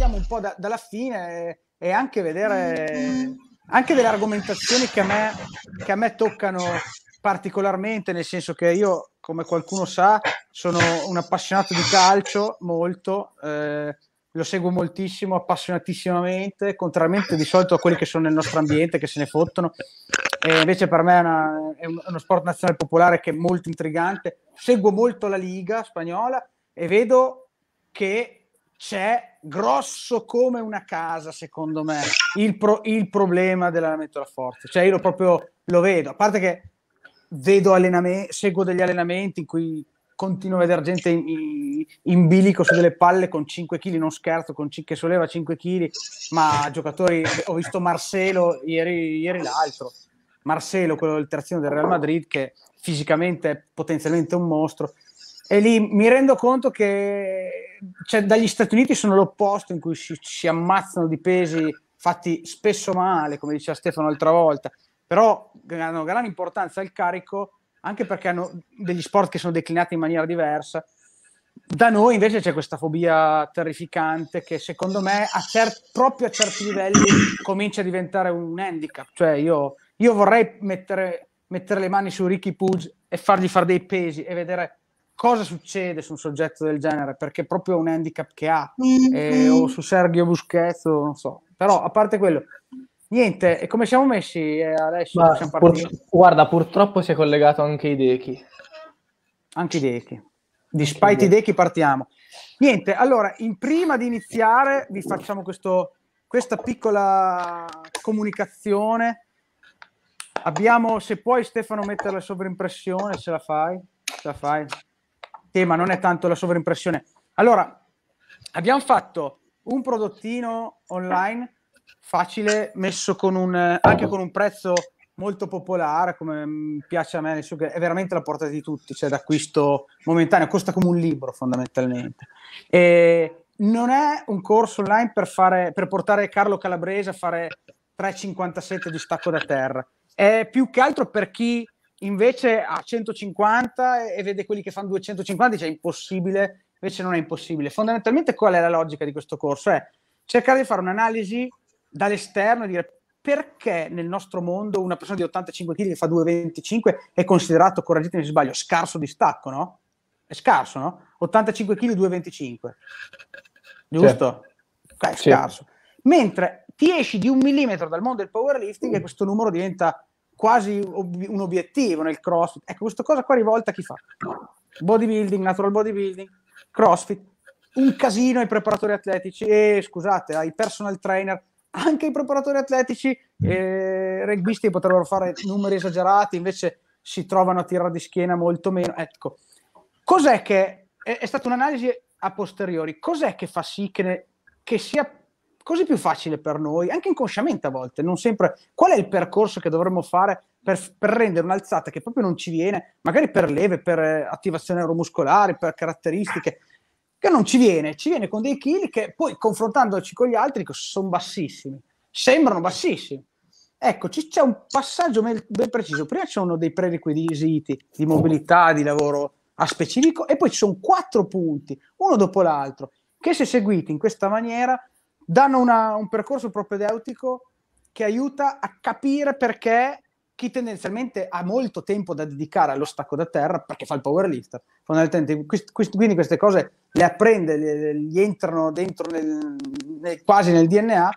partiamo un po' da, dalla fine e, e anche vedere anche delle argomentazioni che a, me, che a me toccano particolarmente, nel senso che io, come qualcuno sa, sono un appassionato di calcio, molto, eh, lo seguo moltissimo, appassionatissimamente, contrariamente di solito a quelli che sono nel nostro ambiente, che se ne fottono. E invece per me è, una, è uno sport nazionale popolare che è molto intrigante. Seguo molto la Liga spagnola e vedo che c'è grosso come una casa, secondo me, il, pro, il problema dell'allenamento della forza. Cioè, io lo proprio lo vedo, a parte che vedo allenamenti, seguo degli allenamenti in cui continuo a vedere gente in, in bilico su delle palle con 5 kg, non scherzo, con, che solleva 5 kg, ma giocatori, ho visto Marcelo ieri, ieri l'altro, Marcelo, quello del terzino del Real Madrid, che fisicamente è potenzialmente un mostro, e lì mi rendo conto che cioè, dagli Stati Uniti sono l'opposto, in cui si, si, ammazzano di pesi fatti spesso male, come diceva Stefano l'altra volta, però hanno grande importanza al carico, anche perché hanno degli sport che sono declinati in maniera diversa. Da noi invece c'è questa fobia terrificante che secondo me a cer- proprio a certi livelli comincia a diventare un handicap. Cioè io, io vorrei mettere, mettere le mani su Ricky Pugh e fargli fare dei pesi e vedere cosa succede su un soggetto del genere, perché è proprio un handicap che ha, mm-hmm. eh, o su Sergio Busquets, o non so. Però, a parte quello, niente, e come siamo messi eh, adesso? Pur, guarda, purtroppo si è collegato anche i Dechi. Anche i Dechi. Di Spite i Dechi partiamo. Niente, allora, in prima di iniziare vi facciamo questo, questa piccola comunicazione. Abbiamo, se puoi Stefano mettere la sovrimpressione, se la fai, se la fai tema non è tanto la sovraimpressione. Allora, abbiamo fatto un prodottino online facile, messo con un, anche con un prezzo molto popolare, come piace a me, è veramente alla portata di tutti, cioè d'acquisto momentaneo, costa come un libro fondamentalmente. E non è un corso online per, fare, per portare Carlo Calabrese a fare 3,57 di stacco da terra, è più che altro per chi invece a 150 e vede quelli che fanno 250, dice è impossibile, invece non è impossibile. Fondamentalmente qual è la logica di questo corso? È cercare di fare un'analisi dall'esterno e dire perché nel nostro mondo una persona di 85 kg che fa 2,25 è considerato, correggetemi se sbaglio, scarso di stacco, no? È scarso, no? 85 kg 2,25. Giusto? Sì. è scarso. Sì. Mentre ti esci di un millimetro dal mondo del powerlifting e questo numero diventa quasi ob- un obiettivo nel CrossFit. Ecco, questa cosa qua rivolta a chi fa? Bodybuilding, natural bodybuilding, CrossFit, un casino ai preparatori atletici e scusate, ai personal trainer, anche i preparatori atletici e rugbisti potrebbero fare numeri esagerati, invece si trovano a tirare di schiena molto meno. Ecco, cos'è che è, è stata un'analisi a posteriori? Cos'è che fa sì che, ne, che sia così più facile per noi, anche inconsciamente a volte, non sempre. Qual è il percorso che dovremmo fare per, per rendere un'alzata che proprio non ci viene, magari per leve, per eh, attivazione neuromuscolare, per caratteristiche, che non ci viene, ci viene con dei chili che poi confrontandoci con gli altri sono bassissimi, sembrano bassissimi. Ecco, c'è un passaggio ben preciso. Prima ci sono dei prerequisiti di mobilità, di lavoro a specifico, e poi ci sono quattro punti, uno dopo l'altro, che se seguiti in questa maniera danno una, un percorso propedeutico che aiuta a capire perché chi tendenzialmente ha molto tempo da dedicare allo stacco da terra perché fa il powerlifter fondamentalmente quindi queste cose le apprende le, gli entrano dentro nel, nel, quasi nel DNA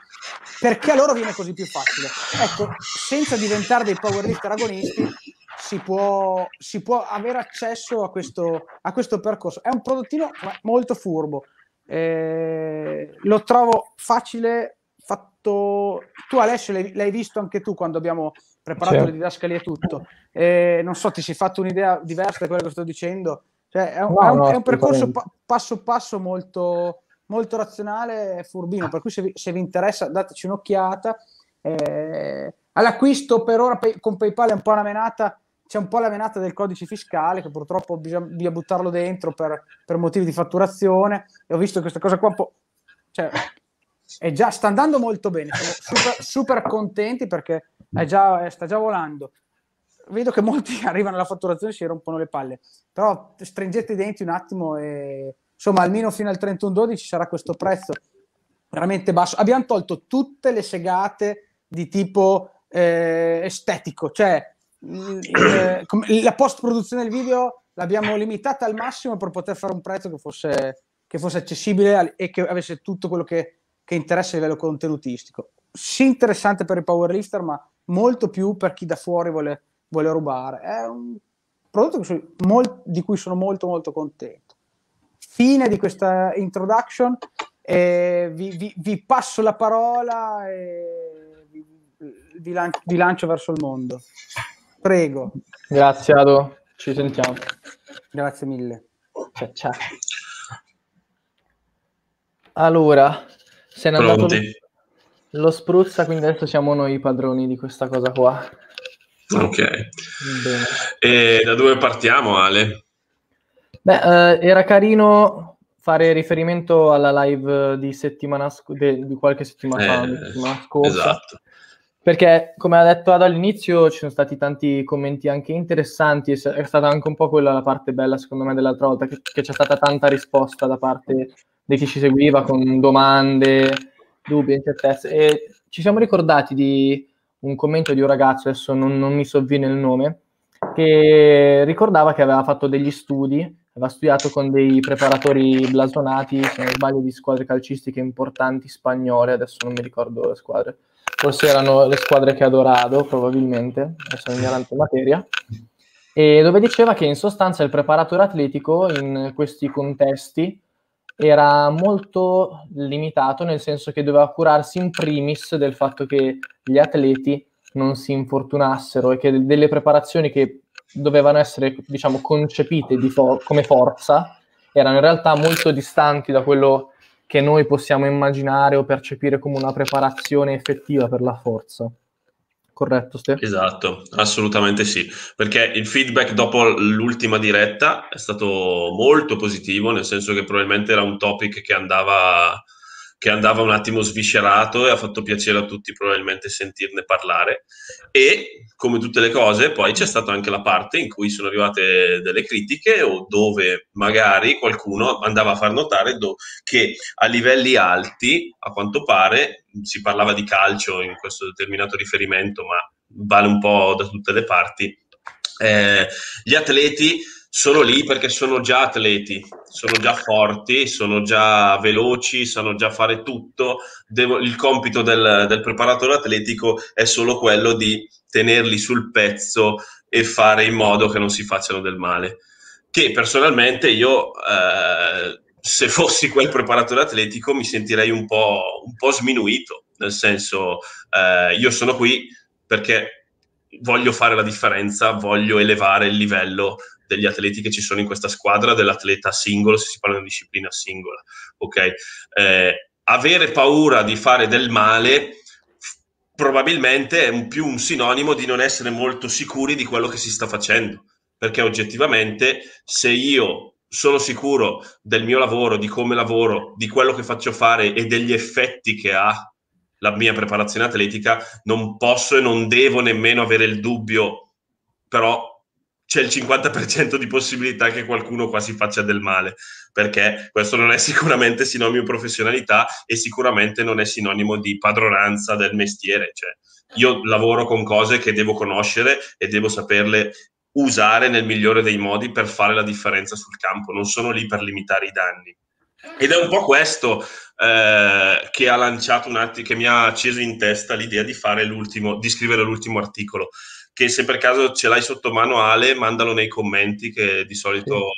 perché a loro viene così più facile. Ecco senza diventare dei powerlifter agonisti si può, si può avere accesso a questo, a questo percorso. È un prodottino molto furbo eh, lo trovo facile fatto. Tu, Alessio, l'hai, l'hai, visto anche tu quando abbiamo preparato sì. le didascalie e tutto. Eh, non so, ti sei fatto un'idea diversa da quello che sto dicendo. Cioè, è, un, no, è, un, no, è un percorso pa- passo passo molto, molto razionale e furbino. Per cui, se vi, se vi interessa, dateci un'occhiata. Eh, all'acquisto per ora con PayPal è un po' una menata c'è un po' la menata del codice fiscale che purtroppo bisogna buttarlo dentro per, per, motivi di fatturazione e ho visto questa cosa qua un po'... Cioè, è già, sta andando molto bene, siamo super, super contenti perché è già, sta già volando. Vedo che molti arrivano alla fatturazione e si rompono le palle, però stringete i denti un attimo e insomma almeno fino al 31-12 sarà questo prezzo veramente basso. Abbiamo tolto tutte le segate di tipo eh, estetico, cioè eh, la post produzione del video l'abbiamo limitata al massimo per poter fare un prezzo che fosse, che fosse accessibile e che avesse tutto quello che, che interessa a livello contenutistico. Sì, interessante per i powerlifter, ma molto più per chi da fuori vuole, vuole rubare. È un prodotto di cui sono molto molto contento. Fine di questa introduction, eh, vi, vi, vi, passo la parola e vi, vi lancio verso il mondo. Prego. Grazie Ado, ci sentiamo. Grazie mille. Ciao, ciao. Allora, se ne è andato lo spruzza, quindi adesso siamo noi i padroni di questa cosa qua. Ok. Bene. E da dove partiamo, Ale? Beh, eh, era carino fare riferimento alla live di settimana sc- de- di qualche settimana, eh, settimana scorsa. Esatto. Perché, come ha detto Ado all'inizio, ci sono stati tanti commenti anche interessanti, è stata anche un po' quella la parte bella, secondo me, dell'altra volta, che, che c'è stata tanta risposta da parte di chi ci seguiva con domande, dubbi, incertezze. E ci siamo ricordati di un commento di un ragazzo, adesso non, non mi sovviene il nome, che ricordava che aveva fatto degli studi, aveva studiato con dei preparatori blasonati, se non sbaglio, di squadre calcistiche importanti spagnole, adesso non mi ricordo le squadre, forse erano le squadre che ha adorato, probabilmente, sono ignorante in materia, e dove diceva che in sostanza il preparatore atletico in questi contesti era molto limitato, nel senso che doveva curarsi in primis del fatto che gli atleti non si infortunassero e che delle preparazioni che dovevano essere, diciamo, concepite for- come forza erano in realtà molto distanti da quello che noi possiamo immaginare o percepire come una preparazione effettiva per la forza. Corretto, Stefano? Esatto, assolutamente sì, perché il feedback dopo l'ultima diretta è stato molto positivo, nel senso che probabilmente era un topic che andava che andava un attimo sviscerato e ha fatto piacere a tutti probabilmente sentirne parlare. E come tutte le cose, poi c'è stata anche la parte in cui sono arrivate delle critiche o dove magari qualcuno andava a far notare do- che a livelli alti, a quanto pare, si parlava di calcio in questo determinato riferimento, ma vale un po' da tutte le parti. Eh, gli atleti sono lì perché sono già atleti, sono già forti, sono già veloci, sanno già fare tutto. Devo, il compito del, del, preparatore atletico è solo quello di tenerli sul pezzo e fare in modo che non si facciano del male. Che personalmente io, eh, se fossi quel preparatore atletico, mi sentirei un po', un po sminuito, nel senso, eh, io sono qui perché voglio fare la differenza, voglio elevare il livello degli atleti che ci sono in questa squadra, dell'atleta singolo, se si parla di disciplina singola. Ok? Eh, avere paura di fare del male probabilmente è un, più un sinonimo di non essere molto sicuri di quello che si sta facendo, perché oggettivamente se io sono sicuro del mio lavoro, di come lavoro, di quello che faccio fare e degli effetti che ha la mia preparazione atletica, non posso e non devo nemmeno avere il dubbio, però c'è il 50% di possibilità che qualcuno qua si faccia del male, perché questo non è sicuramente sinonimo di professionalità e sicuramente non è sinonimo di padronanza del mestiere. Cioè, io lavoro con cose che devo conoscere e devo saperle usare nel migliore dei modi per fare la differenza sul campo, non sono lì per limitare i danni. Ed è un po' questo eh, che ha lanciato un attimo, che mi ha acceso in testa l'idea di fare l'ultimo, di scrivere l'ultimo articolo che se per caso ce l'hai sotto mano Ale, mandalo nei commenti che di solito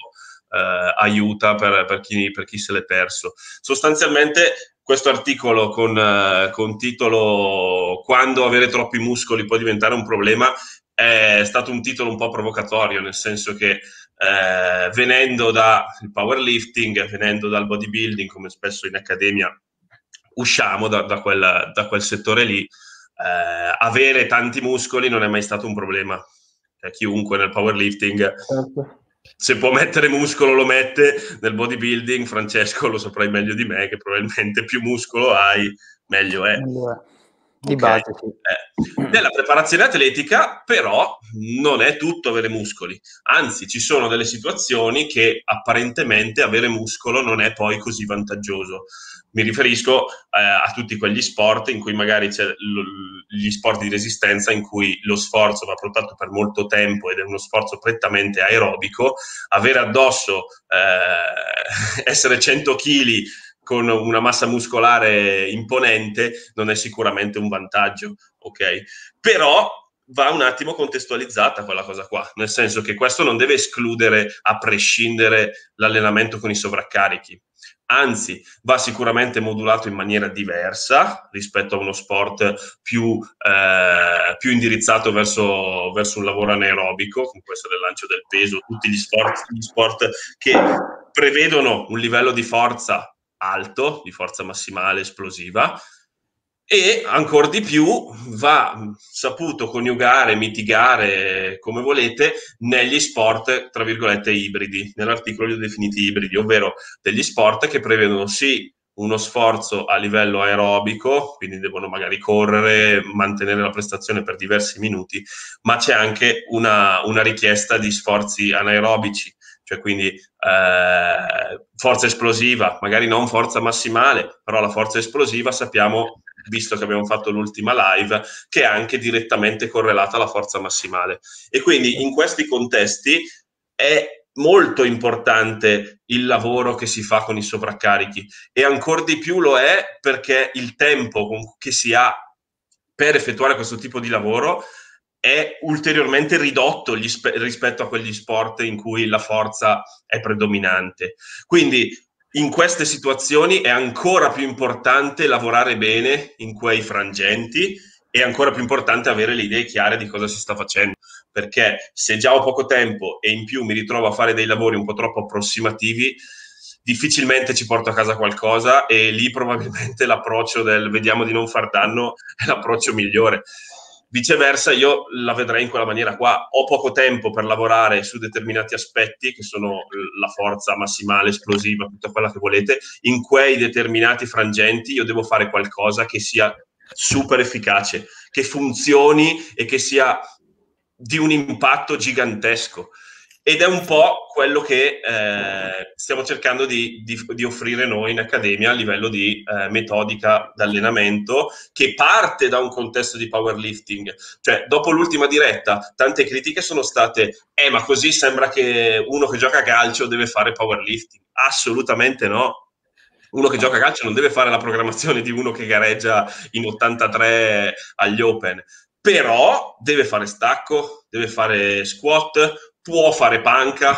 eh, aiuta per, per, chi, per, chi, se l'è perso. Sostanzialmente questo articolo con, eh, con titolo Quando avere troppi muscoli può diventare un problema è stato un titolo un po' provocatorio, nel senso che eh, venendo dal powerlifting, venendo dal bodybuilding, come spesso in accademia usciamo da, da, quel, da quel settore lì, eh, avere tanti muscoli non è mai stato un problema. Cioè, chiunque nel powerlifting, certo. se può mettere muscolo lo mette, nel bodybuilding Francesco lo saprai meglio di me che probabilmente più muscolo hai, meglio è. Di okay? base, sì. eh, nella preparazione atletica, però, non è tutto avere muscoli. Anzi, ci sono delle situazioni che apparentemente avere muscolo non è poi così vantaggioso. Mi riferisco eh, a tutti quegli sport in cui magari c'è l- gli sport di resistenza in cui lo sforzo va portato per molto tempo ed è uno sforzo prettamente aerobico. Avere addosso, eh, essere 100 kg con una massa muscolare imponente non è sicuramente un vantaggio, ok? Però va un attimo contestualizzata quella cosa qua, nel senso che questo non deve escludere a prescindere l'allenamento con i sovraccarichi. Anzi, va sicuramente modulato in maniera diversa rispetto a uno sport più, eh, più indirizzato verso, verso, un lavoro anaerobico, come questo del lancio del peso, tutti gli sport, gli sport che prevedono un livello di forza alto, di forza massimale esplosiva, e ancora di più va saputo coniugare, mitigare come volete negli sport tra virgolette ibridi. Nell'articolo li ho definiti ibridi, ovvero degli sport che prevedono sì uno sforzo a livello aerobico, quindi devono magari correre, mantenere la prestazione per diversi minuti, ma c'è anche una, una richiesta di sforzi anaerobici cioè quindi eh, forza esplosiva, magari non forza massimale, però la forza esplosiva sappiamo, visto che abbiamo fatto l'ultima live, che è anche direttamente correlata alla forza massimale. E quindi in questi contesti è molto importante il lavoro che si fa con i sovraccarichi e ancora di più lo è perché il tempo che si ha per effettuare questo tipo di lavoro è ulteriormente ridotto spe- rispetto a quegli sport in cui la forza è predominante. Quindi in queste situazioni è ancora più importante lavorare bene in quei frangenti e ancora più importante avere le idee chiare di cosa si sta facendo. Perché se già ho poco tempo e in più mi ritrovo a fare dei lavori un po' troppo approssimativi, difficilmente ci porto a casa qualcosa e lì probabilmente l'approccio del vediamo di non far danno è l'approccio migliore. Viceversa, io la vedrei in quella maniera qua. Ho poco tempo per lavorare su determinati aspetti, che sono la forza massimale, esplosiva, tutta quella che volete. In quei determinati frangenti io devo fare qualcosa che sia super efficace, che funzioni e che sia di un impatto gigantesco ed è un po' quello che eh, stiamo cercando di, di, di, offrire noi in accademia a livello di eh, metodica d'allenamento che parte da un contesto di powerlifting. Cioè, dopo l'ultima diretta, tante critiche sono state: eh, ma così sembra che uno che gioca a calcio deve fare powerlifting. Assolutamente no. Uno che gioca a calcio non deve fare la programmazione di uno che gareggia in 83 agli Open, però deve fare stacco, deve fare squat, può fare panca,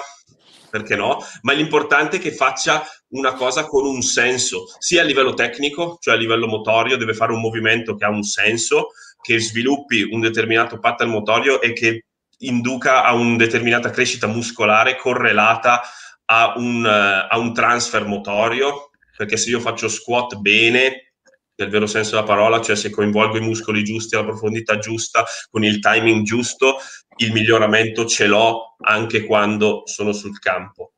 perché no? Ma l'importante è che faccia una cosa con un senso, sia a livello tecnico, cioè a livello motorio, deve fare un movimento che ha un senso, che sviluppi un determinato pattern motorio e che induca a una determinata crescita muscolare correlata a un, uh, a un transfer motorio, perché se io faccio squat bene, nel vero senso della parola, cioè se coinvolgo i muscoli giusti alla profondità giusta, con il timing giusto, il miglioramento ce l'ho anche quando sono sul campo.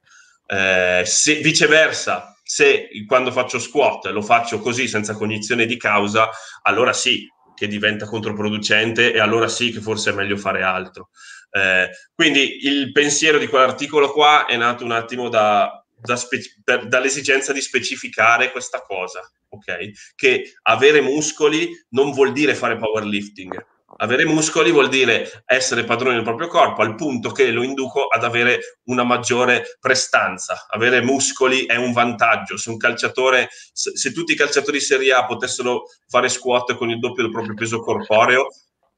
Eh, se, viceversa, se quando faccio squat lo faccio così senza cognizione di causa, allora sì che diventa controproducente e allora sì che forse è meglio fare altro. Eh, quindi il pensiero di quell'articolo qua è nato un attimo da, da spe- per, dall'esigenza di specificare questa cosa, ok? Che avere muscoli non vuol dire fare powerlifting avere muscoli vuol dire essere padroni del proprio corpo al punto che lo induco ad avere una maggiore prestanza. Avere muscoli è un vantaggio. Se un calciatore, se, se tutti i calciatori di Serie A potessero fare squat con il doppio del proprio peso corporeo,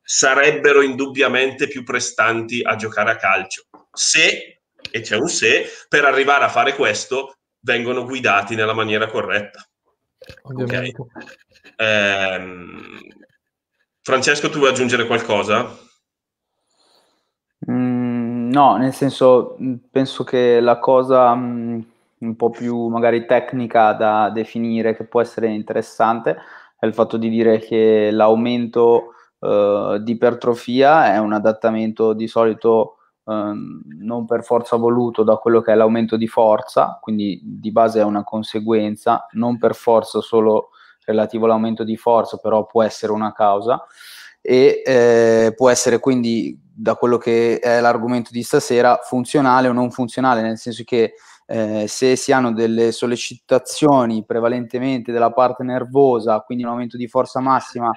sarebbero indubbiamente più prestanti a giocare a calcio. Se, e c'è un se, per arrivare a fare questo vengono guidati nella maniera corretta. Okay. Ehm, Francesco, tu vuoi aggiungere qualcosa? Mm, no, nel senso, mm, penso che la cosa mm, un po' più magari tecnica da definire, che può essere interessante, è il fatto di dire che l'aumento eh, di ipertrofia è un adattamento di solito eh, non per forza voluto da quello che è l'aumento di forza, quindi di base è una conseguenza, non per forza solo relativo all'aumento di forza, però può essere una causa. E eh, può essere quindi, da quello che è l'argomento di stasera, funzionale o non funzionale, nel senso che eh, se si hanno delle sollecitazioni prevalentemente della parte nervosa, quindi un aumento di forza massima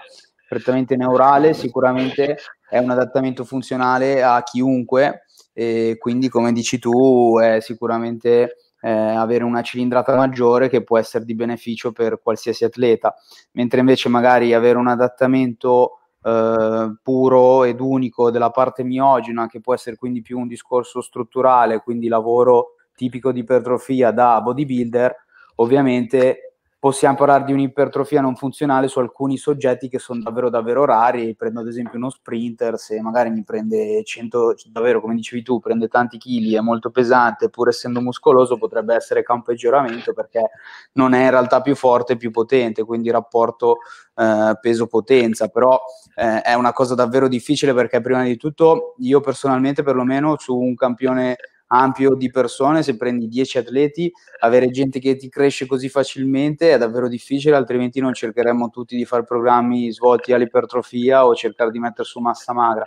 prettamente neurale, sicuramente è un adattamento funzionale a chiunque e quindi come dici tu è sicuramente eh, avere una cilindrata maggiore che può essere di beneficio per qualsiasi atleta, mentre invece magari avere un adattamento eh, puro ed unico della parte miogena, che può essere quindi più un discorso strutturale, quindi lavoro tipico di ipertrofia da bodybuilder, ovviamente possiamo parlare di un'ipertrofia non funzionale su alcuni soggetti che sono davvero davvero rari. Prendo ad esempio uno sprinter, se magari mi prende 100, davvero come dicevi tu, prende tanti chili, è molto pesante, pur essendo muscoloso potrebbe essere che ha un peggioramento perché non è in realtà più forte, più potente, quindi rapporto eh, peso-potenza, però eh, è una cosa davvero difficile perché prima di tutto io personalmente perlomeno su un campione ampio di persone, se prendi 10 atleti, avere gente che ti cresce così facilmente è davvero difficile, altrimenti non cercheremmo tutti di fare programmi svolti all'ipertrofia o cercare di mettere su massa magra.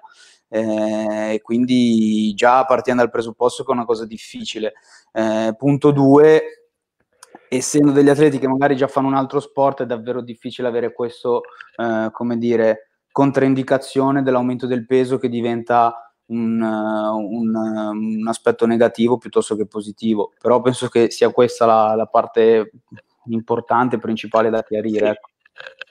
Eh, quindi già partendo dal presupposto che è una cosa difficile. Eh, punto 2, essendo degli atleti che magari già fanno un altro sport, è davvero difficile avere questo, eh, come dire, controindicazione dell'aumento del peso che diventa un, un, un, aspetto negativo piuttosto che positivo, però penso che sia questa la, la parte importante, principale da chiarire. Ecco.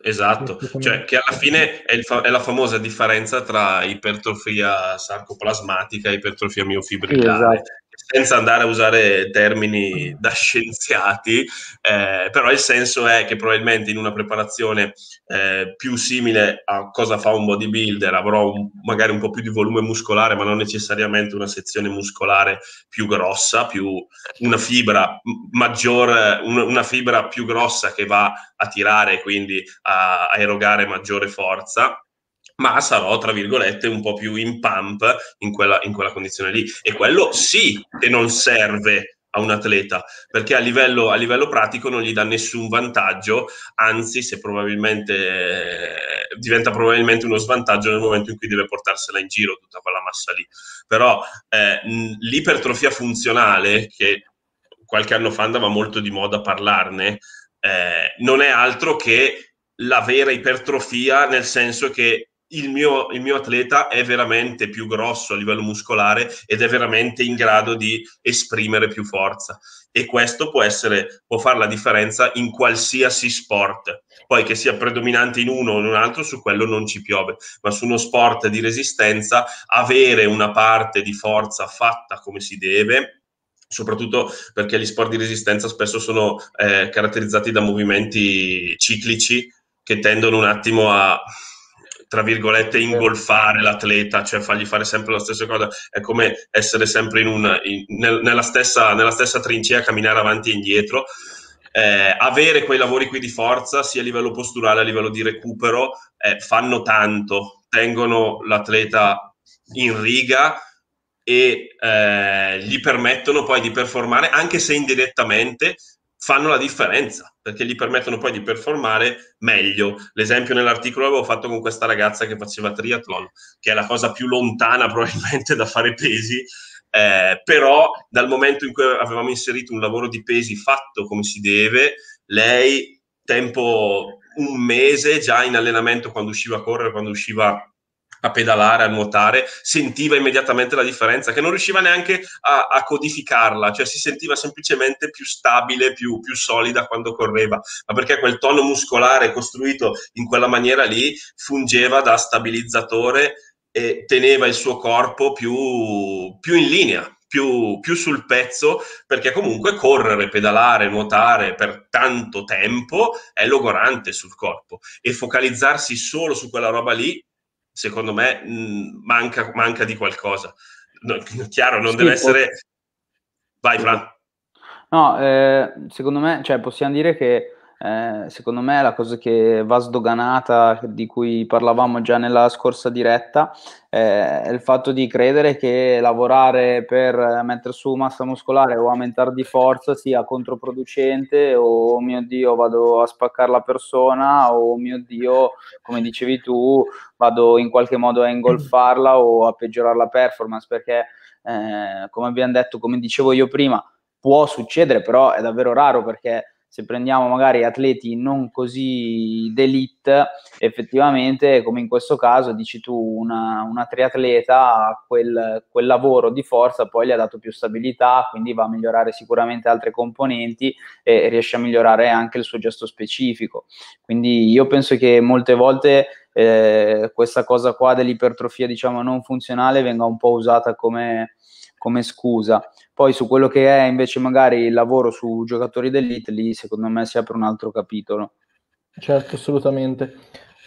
Esatto, cioè che alla fine è, fa- è, la famosa differenza tra ipertrofia sarcoplasmatica e ipertrofia miofibrilare. Esatto senza andare a usare termini da scienziati, eh, però il senso è che probabilmente in una preparazione eh, più simile a cosa fa un bodybuilder avrò un, magari un po' più di volume muscolare, ma non necessariamente una sezione muscolare più grossa, più una fibra maggiore, un, una fibra più grossa che va a tirare, quindi a, a erogare maggiore forza ma sarò, tra virgolette, un po' più in pump in quella, in quella condizione lì. E quello sì che non serve a un atleta, perché a livello, a livello pratico non gli dà nessun vantaggio, anzi se probabilmente eh, diventa probabilmente uno svantaggio nel momento in cui deve portarsela in giro tutta quella massa lì. Però eh, l'ipertrofia funzionale, che qualche anno fa andava molto di moda parlarne, eh, non è altro che la vera ipertrofia, nel senso che il mio, il mio, atleta è veramente più grosso a livello muscolare ed è veramente in grado di esprimere più forza. E questo può, essere, può fare la differenza in qualsiasi sport. Poi che sia predominante in uno o in un altro, su quello non ci piove. Ma su uno sport di resistenza, avere una parte di forza fatta come si deve, soprattutto perché gli sport di resistenza spesso sono eh, caratterizzati da movimenti ciclici che tendono un attimo a tra virgolette, ingolfare l'atleta, cioè fargli fare sempre la stessa cosa, è come essere sempre in una, in, nel, nella, stessa, nella stessa trincea, camminare avanti e indietro. Eh, avere quei lavori qui di forza, sia a livello posturale, a livello di recupero, eh, fanno tanto, tengono l'atleta in riga e eh, gli permettono poi di performare, anche se indirettamente, fanno la differenza perché gli permettono poi di performare meglio. L'esempio nell'articolo avevo fatto con questa ragazza che faceva triathlon, che è la cosa più lontana probabilmente da fare pesi, eh, però dal momento in cui avevamo inserito un lavoro di pesi fatto come si deve, lei tempo un mese già in allenamento quando usciva a correre, quando usciva a pedalare, a nuotare, sentiva immediatamente la differenza, che non riusciva neanche a, a codificarla, cioè si sentiva semplicemente più stabile, più, più, solida quando correva, ma perché quel tono muscolare costruito in quella maniera lì fungeva da stabilizzatore e teneva il suo corpo più, più in linea. Più, più sul pezzo perché comunque correre, pedalare, nuotare per tanto tempo è logorante sul corpo e focalizzarsi solo su quella roba lì secondo me mh, manca, manca, di qualcosa. No, chiaro, non sì, deve essere... Vai, Fran. No, eh, secondo me, cioè, possiamo dire che eh, secondo me la cosa che va sdoganata, di cui parlavamo già nella scorsa diretta, eh, è il fatto di credere che lavorare per mettere su massa muscolare o aumentare di forza sia controproducente o oh mio Dio vado a spaccare la persona o oh mio Dio, come dicevi tu, vado in qualche modo a ingolfarla o a peggiorare la performance perché eh, come abbiamo detto, come dicevo io prima, può succedere, però è davvero raro perché se prendiamo magari atleti non così d'elite, effettivamente, come in questo caso, dici tu, una, una triatleta, quel, quel lavoro di forza poi gli ha dato più stabilità, quindi va a migliorare sicuramente altre componenti e riesce a migliorare anche il suo gesto specifico. Quindi io penso che molte volte eh, questa cosa qua dell'ipertrofia, diciamo, non funzionale venga un po' usata come, come scusa. Poi su quello che è invece magari il lavoro su giocatori d'elite, lì secondo me si apre un altro capitolo. Certo, assolutamente.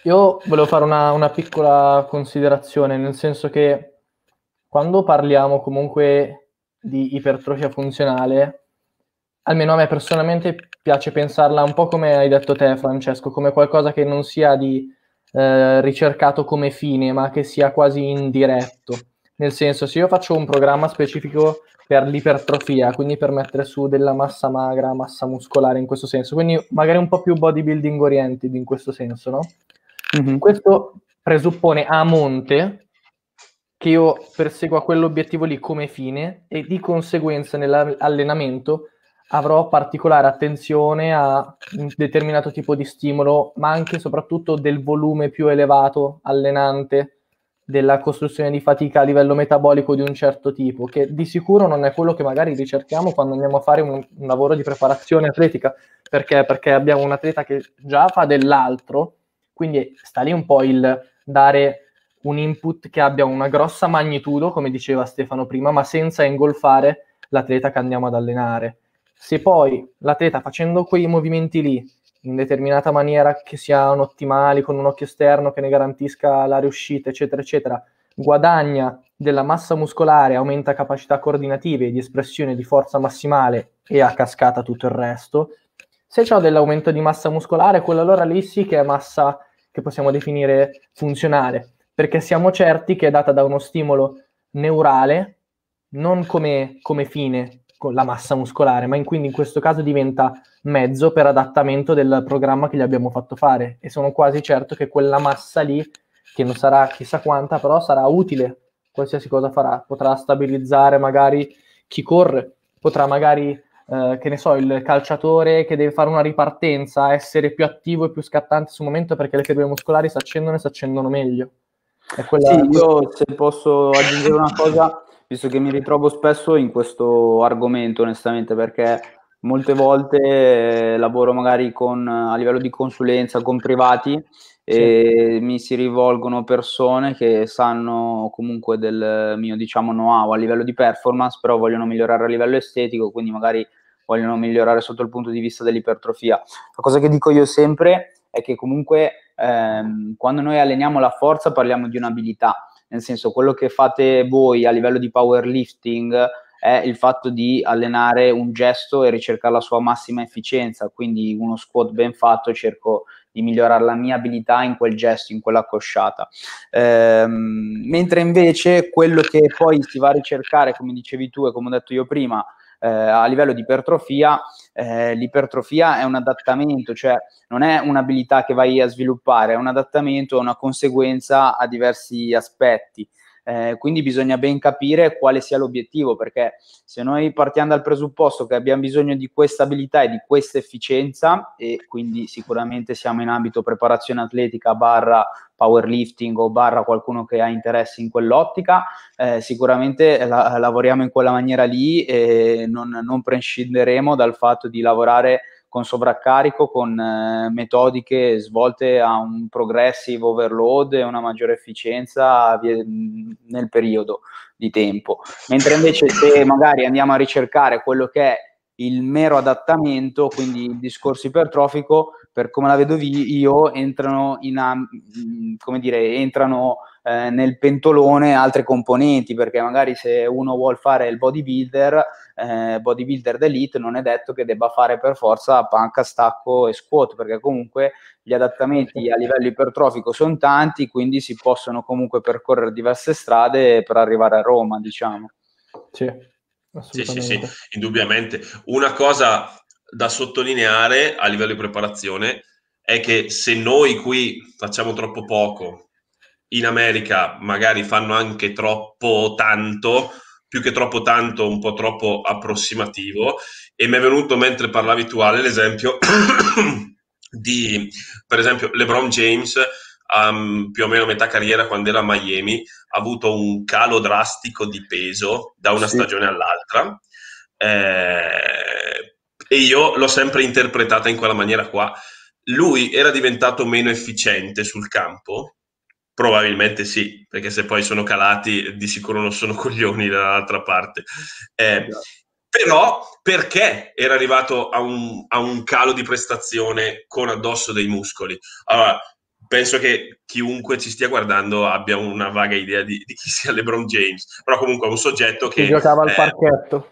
Io volevo fare una, una piccola considerazione, nel senso che quando parliamo comunque di ipertrofia funzionale, almeno a me personalmente piace pensarla un po' come hai detto te, Francesco, come qualcosa che non sia di eh, ricercato come fine, ma che sia quasi indiretto. Nel senso, se io faccio un programma specifico per l'ipertrofia, quindi per mettere su della massa magra, massa muscolare in questo senso, quindi magari un po' più bodybuilding oriented in questo senso, no? Mm-hmm. Questo presuppone a monte che io persegua quell'obiettivo lì come fine e di conseguenza nell'allenamento avrò particolare attenzione a un determinato tipo di stimolo, ma anche e soprattutto del volume più elevato allenante della costruzione di fatica a livello metabolico di un certo tipo, che di sicuro non è quello che magari ricerchiamo quando andiamo a fare un, un lavoro di preparazione atletica, perché? perché abbiamo un atleta che già fa dell'altro, quindi sta lì un po' il dare un input che abbia una grossa magnitudo, come diceva Stefano prima, ma senza ingolfare l'atleta che andiamo ad allenare. Se poi l'atleta facendo quei movimenti lì in determinata maniera che siano ottimali, con un occhio esterno che ne garantisca la riuscita, eccetera, eccetera, guadagna della massa muscolare, aumenta capacità coordinative di espressione di forza massimale e a cascata tutto il resto. Se c'è dell'aumento di massa muscolare, quello allora lì sì che è massa che possiamo definire funzionale, perché siamo certi che è data da uno stimolo neurale, non come, come fine, con la massa muscolare, ma in, quindi in questo caso diventa mezzo per adattamento del programma che gli abbiamo fatto fare. E sono quasi certo che quella massa lì, che non sarà chissà quanta, però sarà utile, qualsiasi cosa farà, potrà stabilizzare magari chi corre, potrà magari, eh, che ne so, il calciatore che deve fare una ripartenza, essere più attivo e più scattante sul momento perché le fibre muscolari si accendono e si accendono meglio. Quella... Sì, io se posso aggiungere una cosa visto che mi ritrovo spesso in questo argomento, onestamente, perché molte volte lavoro magari con, a livello di consulenza con privati e sì. mi si rivolgono persone che sanno comunque del mio diciamo know-how a livello di performance, però vogliono migliorare a livello estetico, quindi magari vogliono migliorare sotto il punto di vista dell'ipertrofia. La cosa che dico io sempre è che comunque ehm, quando noi alleniamo la forza parliamo di un'abilità nel senso quello che fate voi a livello di powerlifting è il fatto di allenare un gesto e ricercare la sua massima efficienza, quindi uno squat ben fatto cerco di migliorare la mia abilità in quel gesto, in quella cosciata. Ehm, mentre invece quello che poi si va a ricercare, come dicevi tu e come ho detto io prima, eh, a livello di ipertrofia, eh, l'ipertrofia è un adattamento, cioè non è un'abilità che vai a sviluppare, è un adattamento, è una conseguenza a diversi aspetti. Eh, quindi bisogna ben capire quale sia l'obiettivo, perché se noi partiamo dal presupposto che abbiamo bisogno di questa abilità e di questa efficienza, e quindi sicuramente siamo in ambito preparazione atletica barra powerlifting o barra qualcuno che ha interessi in quell'ottica, eh, sicuramente la, lavoriamo in quella maniera lì e non, non prescinderemo dal fatto di lavorare con sovraccarico, con eh, metodiche svolte a un progressive overload e una maggiore efficienza nel periodo di tempo. Mentre invece se magari andiamo a ricercare quello che è il mero adattamento, quindi il discorso ipertrofico, per come la vedo io, entrano, in, come dire, entrano eh, nel pentolone altre componenti, perché magari se uno vuole fare il bodybuilder, eh, bodybuilder d'elite, non è detto che debba fare per forza panca, stacco e squat, perché comunque gli adattamenti a livello ipertrofico sono tanti, quindi si possono comunque percorrere diverse strade per arrivare a Roma, diciamo. Sì, sì, sì, sì, indubbiamente. Una cosa da sottolineare a livello di preparazione è che se noi qui facciamo troppo poco, in America magari fanno anche troppo tanto, più che troppo tanto, un po' troppo approssimativo. E mi è venuto mentre parlavi tu, Ale, l'esempio di, per esempio, LeBron James, um, più o meno a metà carriera, quando era a Miami, ha avuto un calo drastico di peso da una sì. stagione all'altra. Eh, e io l'ho sempre interpretata in quella maniera qua. Lui era diventato meno efficiente sul campo Probabilmente sì, perché se poi sono calati di sicuro non sono coglioni dall'altra parte. Eh, però perché era arrivato a un, a un, calo di prestazione con addosso dei muscoli? Allora, penso che chiunque ci stia guardando abbia una vaga idea di, di chi sia LeBron James, però comunque è un soggetto che... che giocava al eh, parchetto.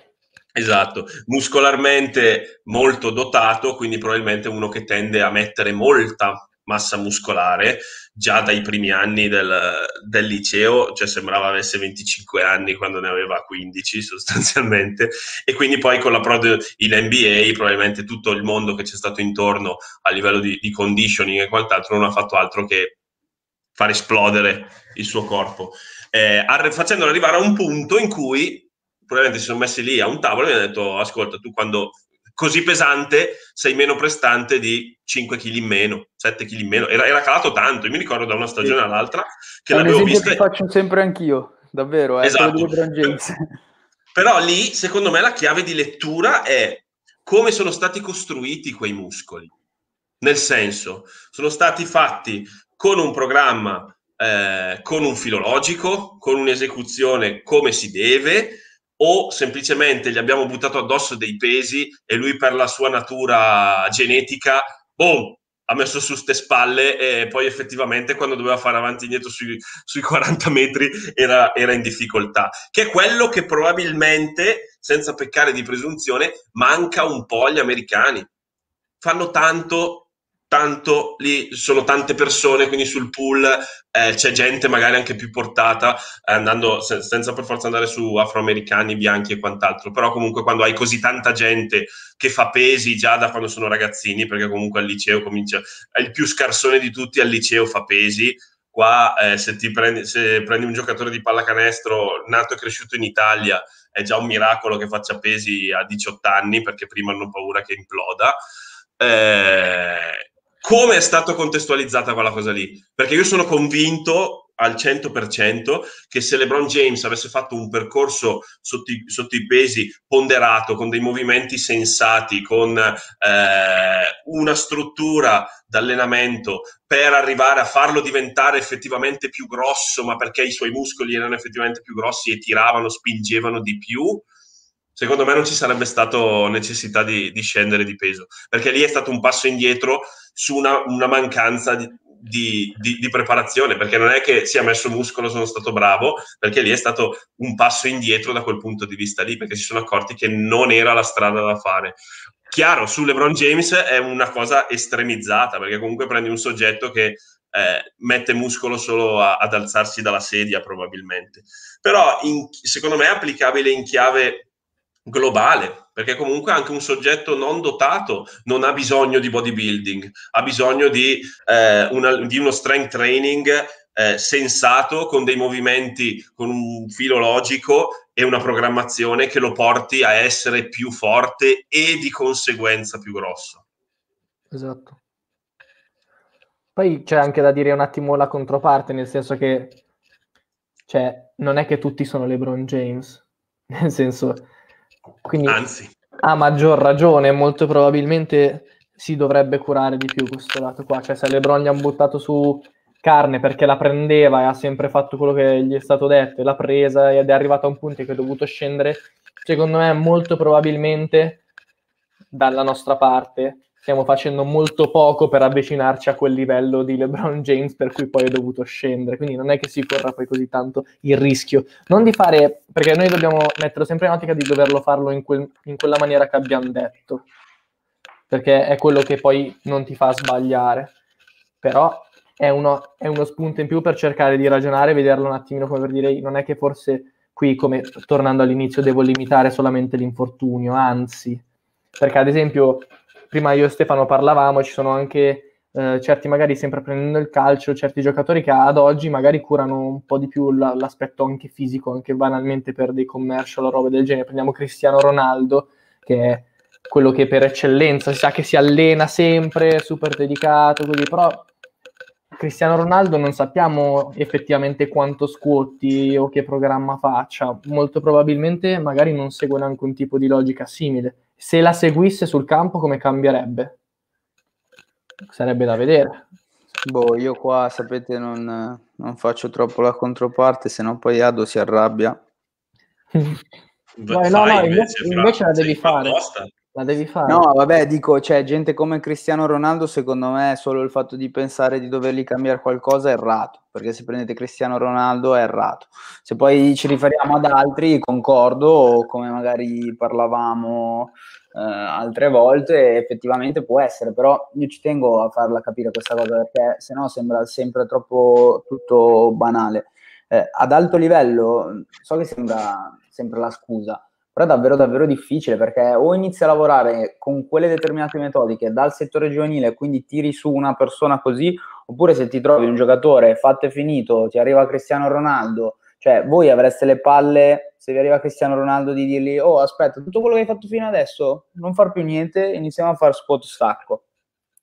Esatto, muscolarmente molto dotato, quindi probabilmente uno che tende a mettere molta massa muscolare già dai primi anni del, del, liceo, cioè sembrava avesse 25 anni quando ne aveva 15 sostanzialmente, e quindi poi con la l'approdo in NBA probabilmente tutto il mondo che c'è stato intorno a livello di, di conditioning e quant'altro non ha fatto altro che far esplodere il suo corpo, eh, facendolo arrivare a un punto in cui probabilmente si sono messi lì a un tavolo e mi hanno detto ascolta tu quando così pesante sei meno prestante di 5 kg in meno, 7 kg in meno. Era, era, calato tanto, io mi ricordo da una stagione sì. all'altra che È l'avevo visto. Che faccio sempre anch'io, davvero, eh, esatto. Però lì, secondo me, la chiave di lettura è come sono stati costruiti quei muscoli. Nel senso, sono stati fatti con un programma, eh, con un filologico, con un'esecuzione come si deve, o semplicemente gli abbiamo buttato addosso dei pesi e lui per la sua natura genetica, boom, ha messo su ste spalle e poi effettivamente quando doveva fare avanti e indietro sui, sui 40 metri era, era, in difficoltà, che è quello che probabilmente, senza peccare di presunzione, manca un po' agli americani. Fanno tanto tanto lì sono tante persone, quindi sul pool eh, c'è gente magari anche più portata, eh, andando se, senza per forza andare su afroamericani, bianchi e quant'altro, però comunque quando hai così tanta gente che fa pesi già da quando sono ragazzini, perché comunque al liceo comincia, è il più scarsone di tutti al liceo fa pesi, qua eh, se, prendi, se prendi un giocatore di pallacanestro nato e cresciuto in Italia è già un miracolo che faccia pesi a 18 anni perché prima hanno paura che imploda. Eh, come è stata contestualizzata quella cosa lì? Perché io sono convinto al 100% che se LeBron James avesse fatto un percorso sotto i, sotto i pesi ponderato, con dei movimenti sensati, con eh, una struttura d'allenamento per arrivare a farlo diventare effettivamente più grosso, ma perché i suoi muscoli erano effettivamente più grossi e tiravano, spingevano di più, secondo me non ci sarebbe stata necessità di, di, scendere di peso, perché lì è stato un passo indietro su una, una mancanza di, di, di, preparazione, perché non è che si è messo muscolo, sono stato bravo, perché lì è stato un passo indietro da quel punto di vista lì, perché si sono accorti che non era la strada da fare. Chiaro, su LeBron James è una cosa estremizzata, perché comunque prendi un soggetto che eh, mette muscolo solo a, ad alzarsi dalla sedia probabilmente. Però in, secondo me è applicabile in chiave globale, perché comunque anche un soggetto non dotato non ha bisogno di bodybuilding, ha bisogno di, eh, una, di uno strength training eh, sensato, con dei movimenti, con un filo logico e una programmazione che lo porti a essere più forte e di conseguenza più grosso. Esatto. Poi c'è anche da dire un attimo la controparte, nel senso che cioè, non è che tutti sono LeBron James, nel senso quindi, Anzi. a maggior ragione, molto probabilmente si dovrebbe curare di più questo lato qua. Cioè, se Lebron gli hanno buttato su carne perché la prendeva e ha sempre fatto quello che gli è stato detto e l'ha presa ed è arrivato a un punto che è dovuto scendere, secondo me molto probabilmente dalla nostra parte stiamo facendo molto poco per avvicinarci a quel livello di LeBron James per cui poi è dovuto scendere. Quindi non è che si corra poi così tanto il rischio. Non di fare, perché noi dobbiamo mettere sempre in ottica di doverlo farlo in, quel, in quella maniera che abbiamo detto, perché è quello che poi non ti fa sbagliare. Però è uno, è uno spunto in più per cercare di ragionare, vederlo un attimino come per dire, non è che forse qui, come tornando all'inizio, devo limitare solamente l'infortunio, anzi, perché ad esempio prima io e Stefano parlavamo, ci sono anche eh, certi magari sempre prendendo il calcio, certi giocatori che ad oggi magari curano un po' di più l- l'aspetto anche fisico, anche banalmente per dei commercial o robe del genere. Prendiamo Cristiano Ronaldo, che è quello che per eccellenza si sa che si allena sempre, super dedicato, così, però Cristiano Ronaldo non sappiamo effettivamente quanto scuotti o che programma faccia, molto probabilmente magari non segue neanche un tipo di logica simile se la seguisse sul campo come cambierebbe? Sarebbe da vedere. Boh, io qua sapete non, non faccio troppo la controparte, se no poi Ado si arrabbia. no, no, no, invece, invece la devi fare. La devi fare. No, vabbè, dico, cioè, gente come Cristiano Ronaldo, secondo me solo il fatto di pensare di dovergli cambiare qualcosa è errato, perché se prendete Cristiano Ronaldo è errato. Se poi ci riferiamo ad altri, concordo, come magari parlavamo eh, altre volte, effettivamente può essere, però io ci tengo a farla capire questa cosa, perché sennò sembra sempre troppo tutto banale. Eh, ad alto livello, so che sembra sempre la scusa, però è davvero davvero difficile perché o inizi a lavorare con quelle determinate metodiche dal settore giovanile, quindi tiri su una persona così, oppure se ti trovi un giocatore fatto e finito, ti arriva Cristiano Ronaldo, cioè voi avreste le palle se vi arriva Cristiano Ronaldo di dirgli oh aspetta, tutto quello che hai fatto fino adesso, non far più niente, iniziamo a fare spot stacco.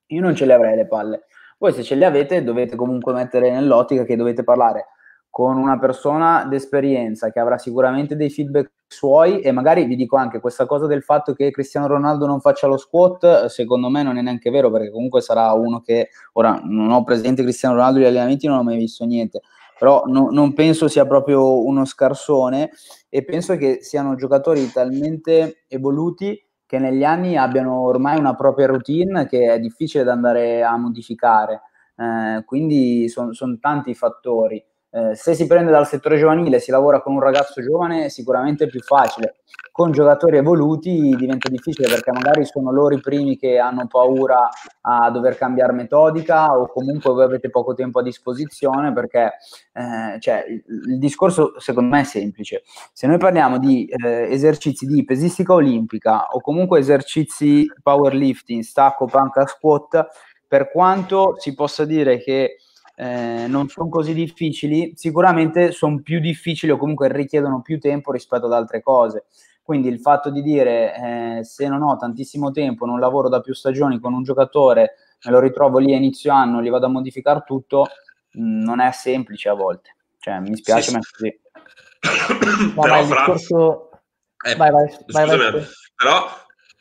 Io non ce le avrei le palle. Voi se ce le avete dovete comunque mettere nell'ottica che dovete parlare con una persona d'esperienza che avrà sicuramente dei feedback suoi e magari vi dico anche questa cosa del fatto che Cristiano Ronaldo non faccia lo squat, secondo me non è neanche vero perché comunque sarà uno che ora non ho presente Cristiano Ronaldo gli allenamenti, non ho mai visto niente, però no, non penso sia proprio uno scarsone e penso che siano giocatori talmente evoluti che negli anni abbiano ormai una propria routine che è difficile da andare a modificare. Eh, quindi sono son tanti i fattori. Eh, se si prende dal settore giovanile, si lavora con un ragazzo giovane, sicuramente è più facile. Con giocatori evoluti diventa difficile perché magari sono loro i primi che hanno paura a dover cambiare metodica o comunque voi avete poco tempo a disposizione perché eh, cioè, il, il, discorso secondo me è semplice. Se noi parliamo di eh, esercizi di pesistica olimpica o comunque esercizi powerlifting, stacco, panca, squat, per quanto si possa dire che eh, non sono così difficili, sicuramente sono più difficili o comunque richiedono più tempo rispetto ad altre cose. Quindi il fatto di dire eh, se non ho tantissimo tempo, non lavoro da più stagioni con un giocatore, me lo ritrovo lì a inizio anno, gli vado a modificare tutto, mh, mm, non è semplice a volte. Cioè, mi spiace, sì, ma è così. Però, Fra... Discorso... Eh, vai, vai, vai, vai, però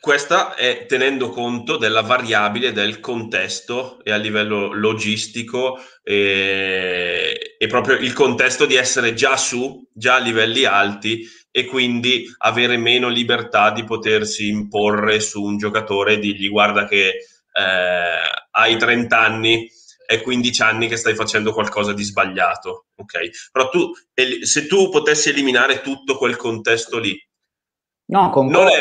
questa è tenendo conto della variabile del contesto e a livello logistico e, e, proprio il contesto di essere già su, già a livelli alti e quindi avere meno libertà di potersi imporre su un giocatore e dirgli guarda che eh, hai 30 anni è 15 anni che stai facendo qualcosa di sbagliato, ok? Però tu, se tu potessi eliminare tutto quel contesto lì, no, non è,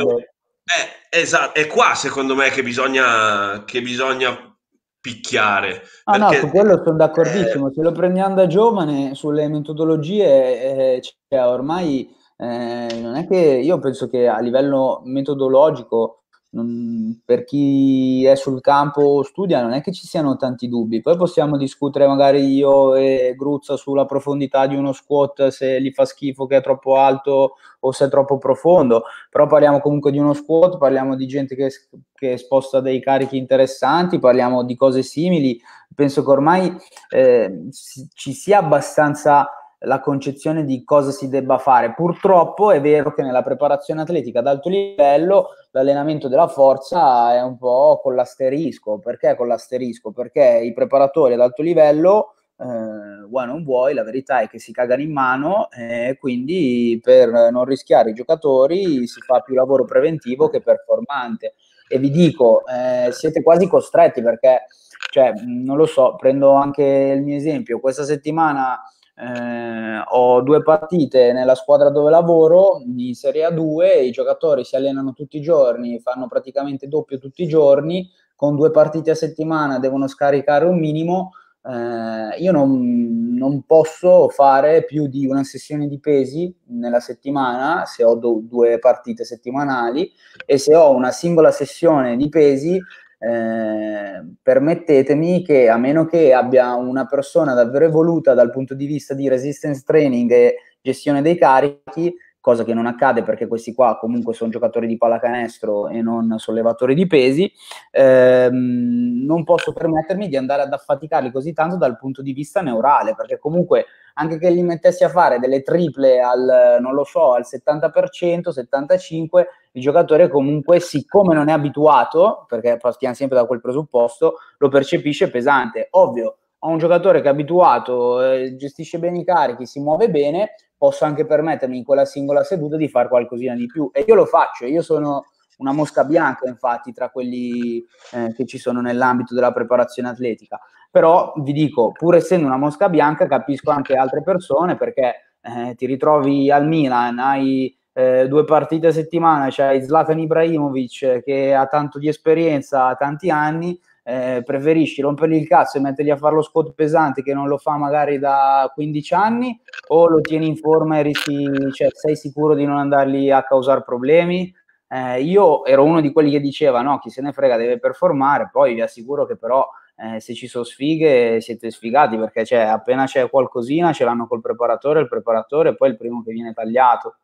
eh, esatto, è qua secondo me che bisogna, che bisogna picchiare. Ah, no, su quello sono d'accordissimo. Eh, Se lo prendiamo da giovane sulle metodologie, eh, cioè, ormai eh, non è che io penso che a livello metodologico non, per chi è sul campo o studia non è che ci siano tanti dubbi. Poi possiamo discutere magari io e Gruzza sulla profondità di uno squat, se gli fa schifo che è troppo alto o se è troppo profondo, però parliamo comunque di uno squat, parliamo di gente che, che sposta dei carichi interessanti, parliamo di cose simili. Penso che ormai eh, ci sia abbastanza la concezione di cosa si debba fare. Purtroppo è vero che nella preparazione atletica ad alto livello l'allenamento della forza è un po' con l'asterisco. Perché con l'asterisco? Perché i preparatori ad alto livello, eh, vuoi non vuoi, la verità è che si cagano in mano e quindi per non rischiare i giocatori si fa più lavoro preventivo che performante e vi dico, eh, siete quasi costretti perché, cioè, non lo so, prendo anche il mio esempio, questa settimana eh, ho due partite nella squadra dove lavoro in Serie A2, i giocatori si allenano tutti i giorni, fanno praticamente doppio tutti i giorni, con due partite a settimana devono scaricare un minimo. Eh, io non, non, posso fare più di una sessione di pesi nella settimana se ho do, due partite settimanali e se ho una singola sessione di pesi eh, permettetemi che a meno che abbia una persona davvero evoluta dal punto di vista di resistance training e gestione dei carichi, cosa che non accade perché questi qua comunque sono giocatori di pallacanestro e non sollevatori di pesi, ehm, non posso permettermi di andare ad affaticarli così tanto dal punto di vista neurale, perché comunque anche che li mettessi a fare delle triple al, non lo so, al 70%, 75%, il giocatore comunque, siccome non è abituato, perché partiamo sempre da quel presupposto, lo percepisce pesante. Ovvio, ho un giocatore che è abituato, eh, gestisce bene i carichi, si muove bene, posso anche permettermi in quella singola seduta di fare qualcosina di più. E io lo faccio, io sono una mosca bianca, infatti, tra quelli eh, che ci sono nell'ambito della preparazione atletica. Però vi dico, pur essendo una mosca bianca, capisco anche altre persone perché eh, ti ritrovi al Milan, hai eh, due partite a settimana, c'hai Zlatan Ibrahimovic che ha tanto di esperienza, ha tanti anni, eh, preferisci rompergli il cazzo e mettergli a fare lo squat pesante che non lo fa magari da 15 anni o lo tieni in forma e rischi, cioè, sei sicuro di non andargli a causare problemi? Eh, io ero uno di quelli che diceva no, chi se ne frega deve performare, poi vi assicuro che però eh, se ci sono sfighe siete sfigati perché cioè, appena c'è qualcosina ce l'hanno col preparatore, il preparatore e poi il primo che viene tagliato.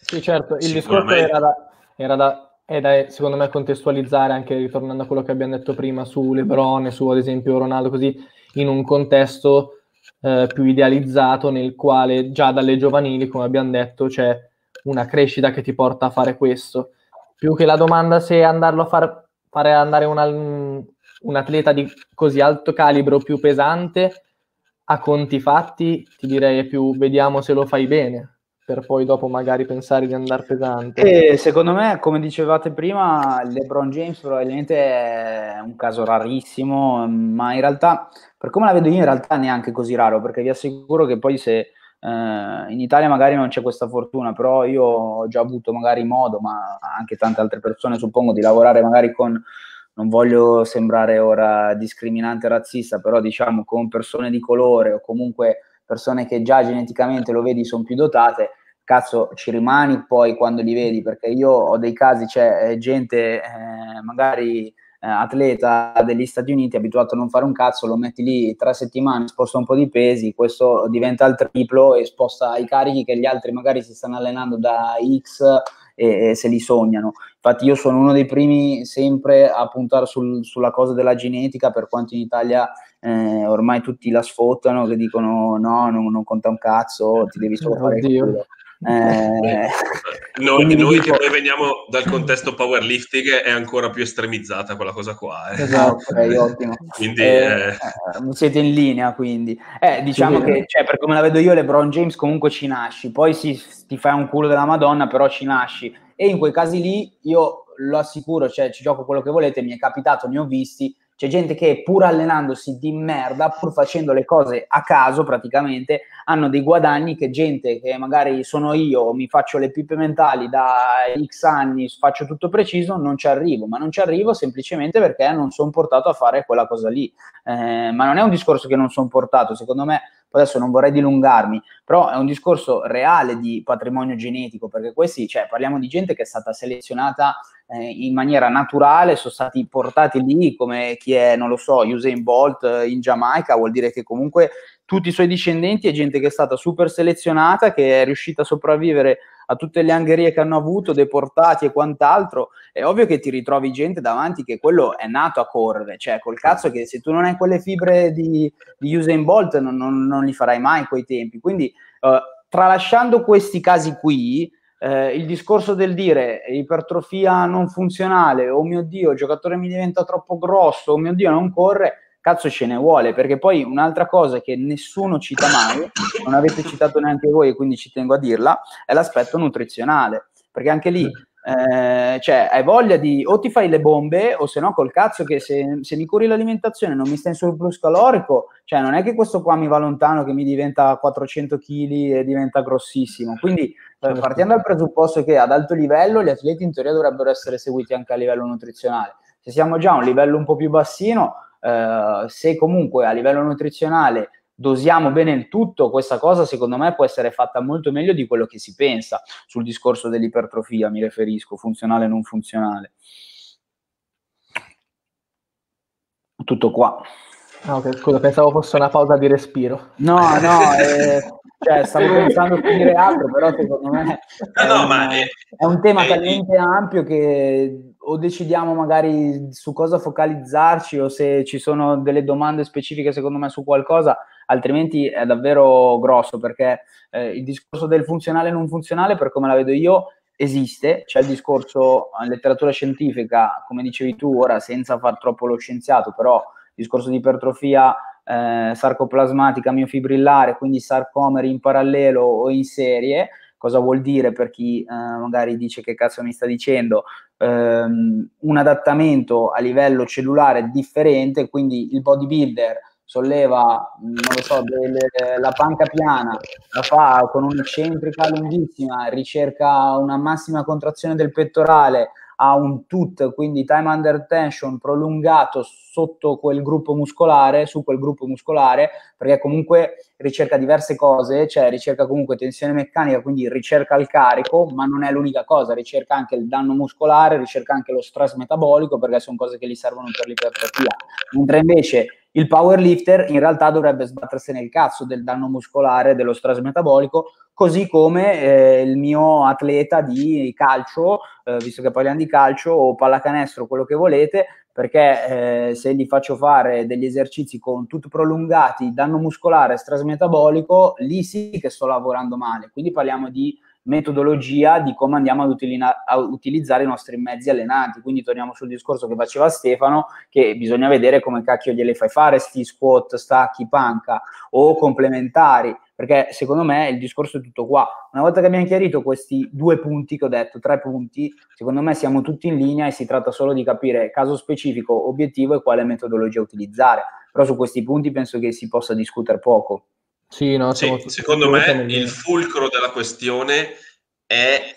Sì, certo, il discorso era da, era da è da, secondo me, contestualizzare anche ritornando a quello che abbiamo detto prima su Lebron e su, ad esempio, Ronaldo, così in un contesto eh, più idealizzato nel quale già dalle giovanili, come abbiamo detto, c'è una crescita che ti porta a fare questo. Più che la domanda se andarlo a far, fare andare una, un atleta di così alto calibro, più pesante, a conti fatti, ti direi è più vediamo se lo fai bene per poi dopo magari pensare di andare pesante. E secondo me, come dicevate prima, LeBron James probabilmente è un caso rarissimo, ma in realtà, per come la vedo io, in realtà neanche così raro, perché vi assicuro che poi se eh, in Italia magari non c'è questa fortuna, però io ho già avuto magari modo, ma anche tante altre persone suppongo, di lavorare magari con non voglio sembrare ora discriminante razzista, però diciamo con persone di colore o comunque persone che già geneticamente lo vedi sono più dotate, cazzo ci rimani poi quando li vedi, perché io ho dei casi, c'è eh, gente eh, magari eh, atleta degli Stati Uniti abituato a non fare un cazzo, lo metti lì tre settimane, sposta un po' di pesi, questo diventa il triplo e sposta i carichi che gli altri magari si stanno allenando da X e, e se li sognano. Infatti io sono uno dei primi sempre a puntare sul, sulla cosa della genetica, per quanto in Italia eh, ormai tutti la sfottano, che dicono no, non, non conta un cazzo, ti devi solo fare Oddio. il culo. Eh, noi, noi dico... che poi veniamo dal contesto powerlifting è ancora più estremizzata quella cosa qua. Eh. Esatto, okay, ottimo. Quindi, eh, eh, eh... siete in linea, quindi. Eh, diciamo sì, che, cioè, per come la vedo io, LeBron James comunque ci nasci, poi si, ti fai un culo della Madonna, però ci nasci. E in quei casi lì, io lo assicuro, cioè, ci gioco quello che volete, mi è capitato, ne ho visti, c'è gente che pur allenandosi di merda, pur facendo le cose a caso praticamente, hanno dei guadagni che gente che magari sono io, mi faccio le pippe mentali da X anni, faccio tutto preciso, non ci arrivo, ma non ci arrivo semplicemente perché non sono portato a fare quella cosa lì. Eh, ma non è un discorso che non sono portato, secondo me adesso non vorrei dilungarmi, però è un discorso reale di patrimonio genetico, perché questi, cioè, parliamo di gente che è stata selezionata eh, in maniera naturale, sono stati portati lì come chi è, non lo so, Usain Bolt eh, in Giamaica, vuol dire che comunque tutti i suoi discendenti è gente che è stata super selezionata, che è riuscita a sopravvivere a tutte le angherie che hanno avuto, deportati e quant'altro, è ovvio che ti ritrovi gente davanti che quello è nato a correre, cioè col cazzo che se tu non hai quelle fibre di, di Usain Bolt non, non, non, li farai mai quei tempi. Quindi uh, tralasciando questi casi qui, eh, il discorso del dire ipertrofia non funzionale, oh mio Dio, il giocatore mi diventa troppo grosso, oh mio Dio, non corre, cazzo ce ne vuole, perché poi un'altra cosa che nessuno cita mai, non avete citato neanche voi e quindi ci tengo a dirla, è l'aspetto nutrizionale, perché anche lì eh, cioè hai voglia di o ti fai le bombe o se no col cazzo che se, se, mi curi l'alimentazione non mi sta in surplus calorico, cioè non è che questo qua mi va lontano che mi diventa 400 kg e diventa grossissimo. Quindi eh, certo. partiamo dal presupposto che ad alto livello gli atleti in teoria dovrebbero essere seguiti anche a livello nutrizionale. Se siamo già a un livello un po' più bassino, eh, se comunque a livello nutrizionale dosiamo bene il tutto, questa cosa secondo me può essere fatta molto meglio di quello che si pensa sul discorso dell'ipertrofia, mi riferisco, funzionale e non funzionale. Tutto qua. Ah, ok, scusa, pensavo fosse una pausa di respiro. No, no, eh, cioè, stavo pensando a finire altro, però secondo me è, no, un, è, è un tema è, talmente ampio che o decidiamo magari su cosa focalizzarci o se ci sono delle domande specifiche secondo me su qualcosa, altrimenti è davvero grosso perché eh, il discorso del funzionale e non funzionale, per come la vedo io, esiste, c'è il discorso in letteratura scientifica, come dicevi tu, ora senza far troppo lo scienziato, però il discorso di ipertrofia eh, sarcoplasmatica miofibrillare, quindi sarcomeri in parallelo o in serie, cosa vuol dire per chi eh, magari dice che cazzo mi sta dicendo, ehm, un adattamento a livello cellulare differente, quindi il bodybuilder solleva, so, delle, la panca piana, la fa con un'eccentrica lunghissima, ricerca una massima contrazione del pettorale, ha un TUT, quindi time under tension prolungato sotto quel gruppo muscolare, su quel gruppo muscolare, perché comunque ricerca diverse cose, cioè ricerca comunque tensione meccanica, quindi ricerca il carico, ma non è l'unica cosa, ricerca anche il danno muscolare, ricerca anche lo stress metabolico, perché sono cose che gli servono per l'ipertrofia. Mentre invece il powerlifter in realtà dovrebbe sbattersi nel cazzo del danno muscolare, dello stress metabolico, così come eh, il mio atleta di calcio, eh, visto che parliamo di calcio, o pallacanestro, quello che volete, perché eh, se gli faccio fare degli esercizi con tutti prolungati, danno muscolare, stress metabolico, lì sì che sto lavorando male. Quindi parliamo di metodologia di come andiamo ad utilina- a utilizzare i nostri mezzi allenanti. Quindi torniamo sul discorso che faceva Stefano, che bisogna vedere come cacchio gliele fai fare, sti squat, stacchi, panca o complementari perché secondo me il discorso è tutto qua. Una volta che abbiamo chiarito questi due punti che ho detto, tre punti, secondo me siamo tutti in linea e si tratta solo di capire caso specifico, obiettivo e quale metodologia utilizzare. Però su questi punti penso che si possa discutere poco. Sì, no, sì, secondo me il fulcro della questione è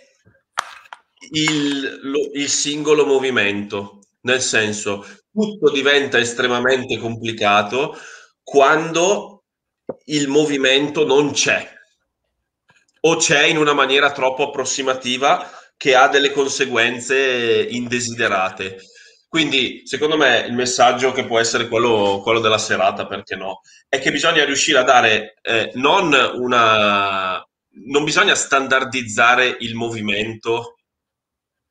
il, lo, il singolo movimento, nel senso tutto diventa estremamente complicato quando il movimento non c'è o c'è in una maniera troppo approssimativa che ha delle conseguenze indesiderate. Quindi, secondo me, il messaggio che può essere quello, quello della serata, perché no, è che bisogna riuscire a dare eh, non una... non bisogna standardizzare il movimento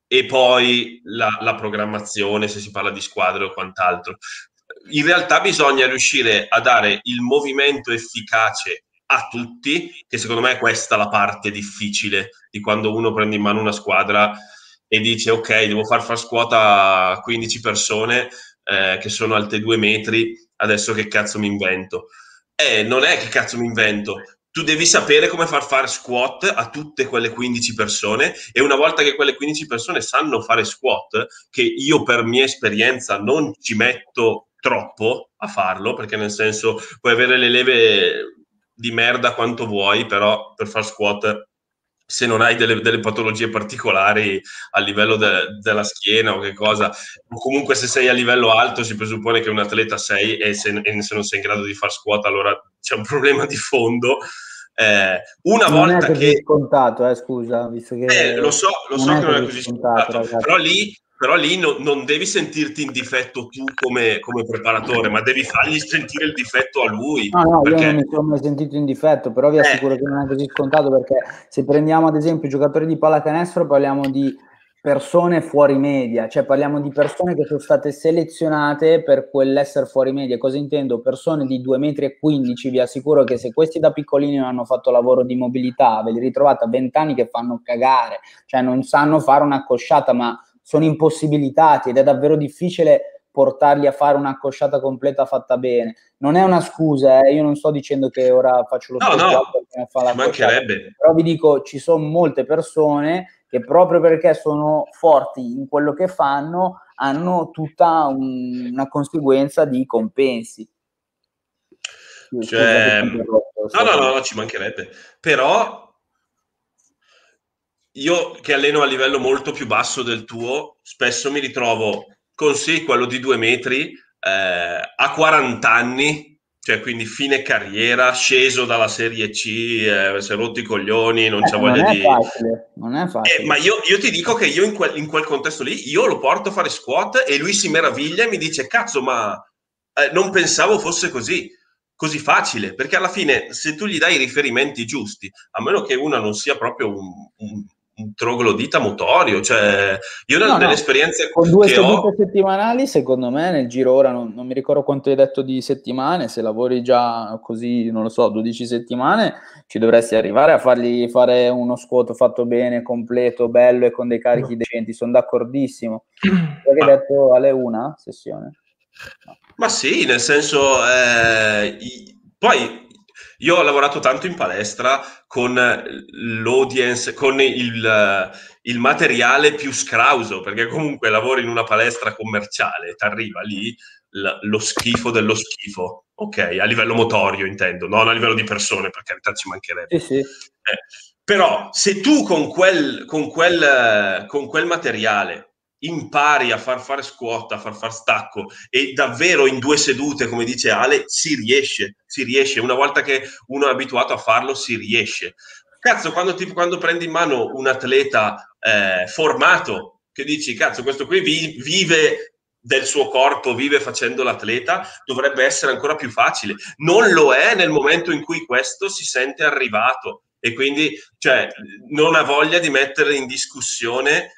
e poi la, la programmazione, se si parla di squadre o quant'altro. In realtà bisogna riuscire a dare il movimento efficace a tutti, che secondo me è questa la parte difficile di quando uno prende in mano una squadra e dice ok, devo far far squata a 15 persone eh, che sono alte due metri, adesso che cazzo mi invento? Eh, non è che cazzo mi invento, tu devi sapere come far fare squat a tutte quelle 15 persone e una volta che quelle 15 persone sanno fare squat, che io per mia esperienza non ci metto troppo a farlo, perché nel senso puoi avere le leve di merda quanto vuoi, però per far squat se non hai delle, delle patologie particolari a livello de, della schiena o che cosa, o comunque se sei a livello alto si presuppone che un atleta sei e se, e se non sei in grado di far squat allora c'è un problema di fondo. Eh, una non volta è così che... scontato, eh, scusa, visto che... Eh, lo so, lo so che non è così scontato, scontato però lì però lì no, non devi sentirti in difetto tu come, come, preparatore, ma devi fargli sentire il difetto a lui. No, no, perché... io non mi sono mai sentito in difetto, però vi eh. assicuro eh. che non è così scontato perché se prendiamo ad esempio i giocatori di pallacanestro parliamo di persone fuori media, cioè parliamo di persone che sono state selezionate per quell'essere fuori media. Cosa intendo? Persone di 2,15 metri, vi assicuro che se questi da piccolini non hanno fatto lavoro di mobilità, ve li ritrovate a 20 anni che fanno cagare, cioè non sanno fare una cosciata, ma sono impossibilitati ed è davvero difficile portarli a fare una cosciata completa fatta bene. Non è una scusa, eh? io non sto dicendo che ora faccio lo no, no, fa la mancherebbe. Però vi dico, ci sono molte persone che proprio perché sono forti in quello che fanno hanno tutta un, una conseguenza di compensi. Cioè, no, no, no, ci mancherebbe. Però io che alleno a livello molto più basso del tuo, spesso mi ritrovo con sì, quello di due metri, eh, a 40 anni, cioè quindi fine carriera, sceso dalla Serie C, eh, si è rotto i coglioni, non eh, c'è voglia non di... Facile, non è facile. Eh, ma io, io, ti dico che io in quel, in quel, contesto lì, io lo porto a fare squat e lui si meraviglia e mi dice, cazzo, ma eh, non pensavo fosse così così facile, perché alla fine se tu gli dai i riferimenti giusti, a meno che una non sia proprio un, un, un troglodita motorio, cioè io no, nelle no. esperienze con due sedute ho... settimanali, secondo me nel giro ora non, non, mi ricordo quanto hai detto di settimane, se lavori già così, non lo so, 12 settimane, ci dovresti arrivare a fargli fare uno squat fatto bene, completo, bello e con dei carichi decenti, sono d'accordissimo. Hai detto alle una sessione? No. Ma sì, nel senso, eh, poi io ho lavorato tanto in palestra con l'audience, con il, il materiale più scrauso, perché comunque lavori in una palestra commerciale, ti arriva lì lo schifo dello schifo, ok? A livello motorio intendo, non a livello di persone, per carità ci mancherebbe. Sì, sì. Eh, però se tu con quel, con quel, con quel materiale impari a far fare squat, a far fare stacco e davvero in due sedute, come dice Ale, si riesce, si riesce. Una volta che uno è abituato a farlo, si riesce. Cazzo, quando, tipo, quando prendi in mano un atleta eh, formato, che dici, cazzo, questo qui vi, vive del suo corpo, vive facendo l'atleta, dovrebbe essere ancora più facile. Non lo è nel momento in cui questo si sente arrivato e quindi cioè, non ha voglia di mettere in discussione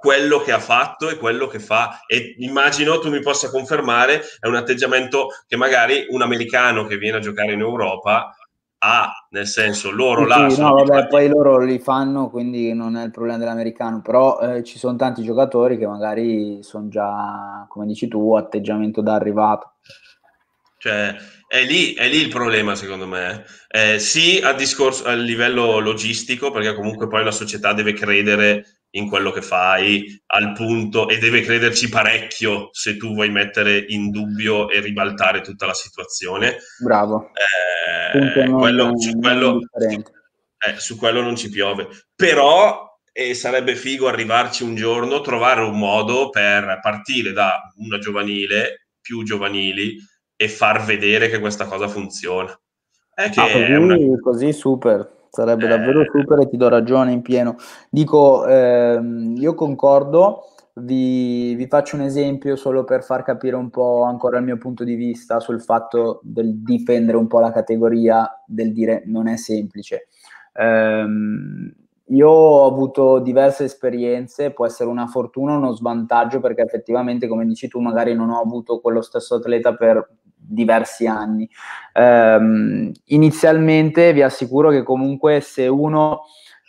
quello che ha fatto e quello che fa. E immagino tu mi possa confermare, è un atteggiamento che magari un americano che viene a giocare in Europa ha, nel senso loro sì, là... Sì, no, vabbè, poi loro li fanno, quindi non è il problema dell'americano, però eh, ci sono tanti giocatori che magari sono già, come dici tu, atteggiamento da arrivato. Cioè, è lì, è lì il problema, secondo me. Eh, sì, a, discorso, a livello logistico, perché comunque poi la società deve credere in quello che fai al punto e deve crederci parecchio se tu vuoi mettere in dubbio e ribaltare tutta la situazione. Bravo. Eh, quello, su, quello, eh, su, quello, non ci piove. Però eh, sarebbe figo arrivarci un giorno, trovare un modo per partire da una giovanile, più giovanili, e far vedere che questa cosa funziona. È che ah, così, è una... così super sarebbe eh... davvero super e ti do ragione in pieno. Dico, ehm, io concordo, vi, vi, faccio un esempio solo per far capire un po' ancora il mio punto di vista sul fatto del difendere un po' la categoria, del dire non è semplice. Ehm, io ho avuto diverse esperienze, può essere una fortuna o uno svantaggio perché effettivamente, come dici tu, magari non ho avuto quello stesso atleta per diversi anni. Um, inizialmente vi assicuro che comunque se uno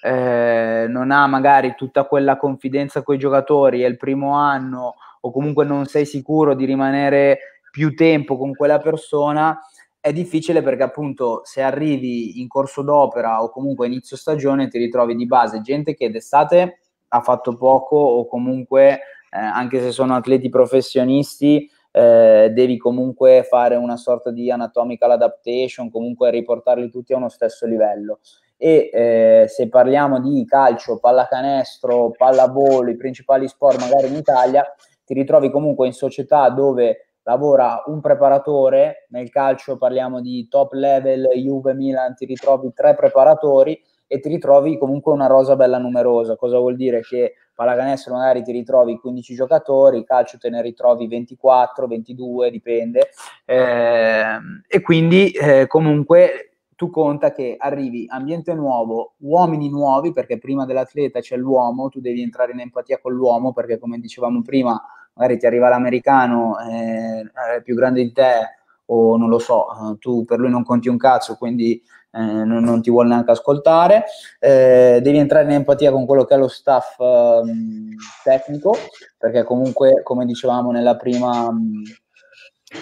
eh, non ha magari tutta quella confidenza con i giocatori, è il primo anno o comunque non sei sicuro di rimanere più tempo con quella persona, è difficile perché appunto se arrivi in corso d'opera o comunque inizio stagione ti ritrovi di base gente che d'estate ha fatto poco o comunque eh, anche se sono atleti professionisti eh, devi comunque fare una sorta di anatomical adaptation, comunque riportarli tutti a uno stesso livello. E eh, se parliamo di calcio, pallacanestro, pallavolo, i principali sport magari in Italia, ti ritrovi comunque in società dove lavora un preparatore, nel calcio parliamo di top level, Juve, Milan, ti ritrovi tre preparatori e ti ritrovi comunque una rosa bella numerosa. Cosa vuol dire? Che pallacanestro magari ti ritrovi 15 giocatori, calcio te ne ritrovi 24, 22, dipende. Eh, e quindi eh, comunque tu conta che arrivi ambiente nuovo, uomini nuovi, perché prima dell'atleta c'è l'uomo, tu devi entrare in empatia con l'uomo, perché come dicevamo prima, magari ti arriva l'americano eh, più grande di te, o non lo so, tu per lui non conti un cazzo, quindi eh, non, non, ti vuole neanche ascoltare, eh, devi entrare in empatia con quello che è lo staff eh, tecnico, perché comunque, come dicevamo nella prima,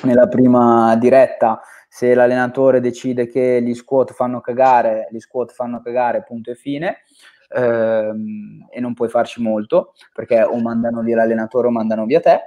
nella prima diretta, se l'allenatore decide che gli squat fanno cagare, gli squat fanno cagare, punto e fine. ehm, e non puoi farci molto perché o mandano via l'allenatore o mandano via te.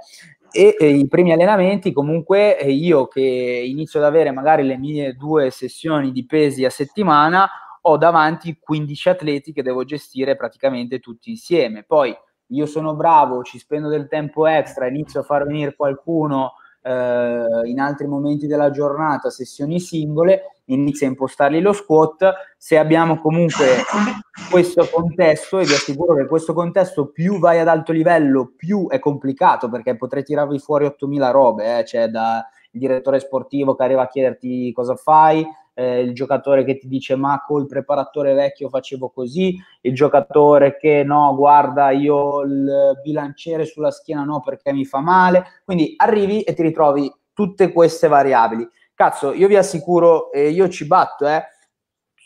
E, e i primi allenamenti comunque io che inizio ad avere magari le mie due sessioni di pesi a settimana ho davanti 15 atleti che devo gestire praticamente tutti insieme. Poi io sono bravo, ci spendo del tempo extra, inizio a far venire qualcuno eh, in altri momenti della giornata, sessioni singole, inizia a impostargli lo squat. Se abbiamo comunque questo contesto, e vi assicuro che questo contesto più vai ad alto livello, più è complicato perché potrei tirarvi fuori 8000 robe, eh? c'è da il direttore sportivo che arriva a chiederti cosa fai, eh, il giocatore che ti dice ma col preparatore vecchio facevo così, il giocatore che no, guarda io il bilanciere sulla schiena no perché mi fa male, quindi arrivi e ti ritrovi tutte queste variabili. Cazzo, io vi assicuro, e io ci batto, eh,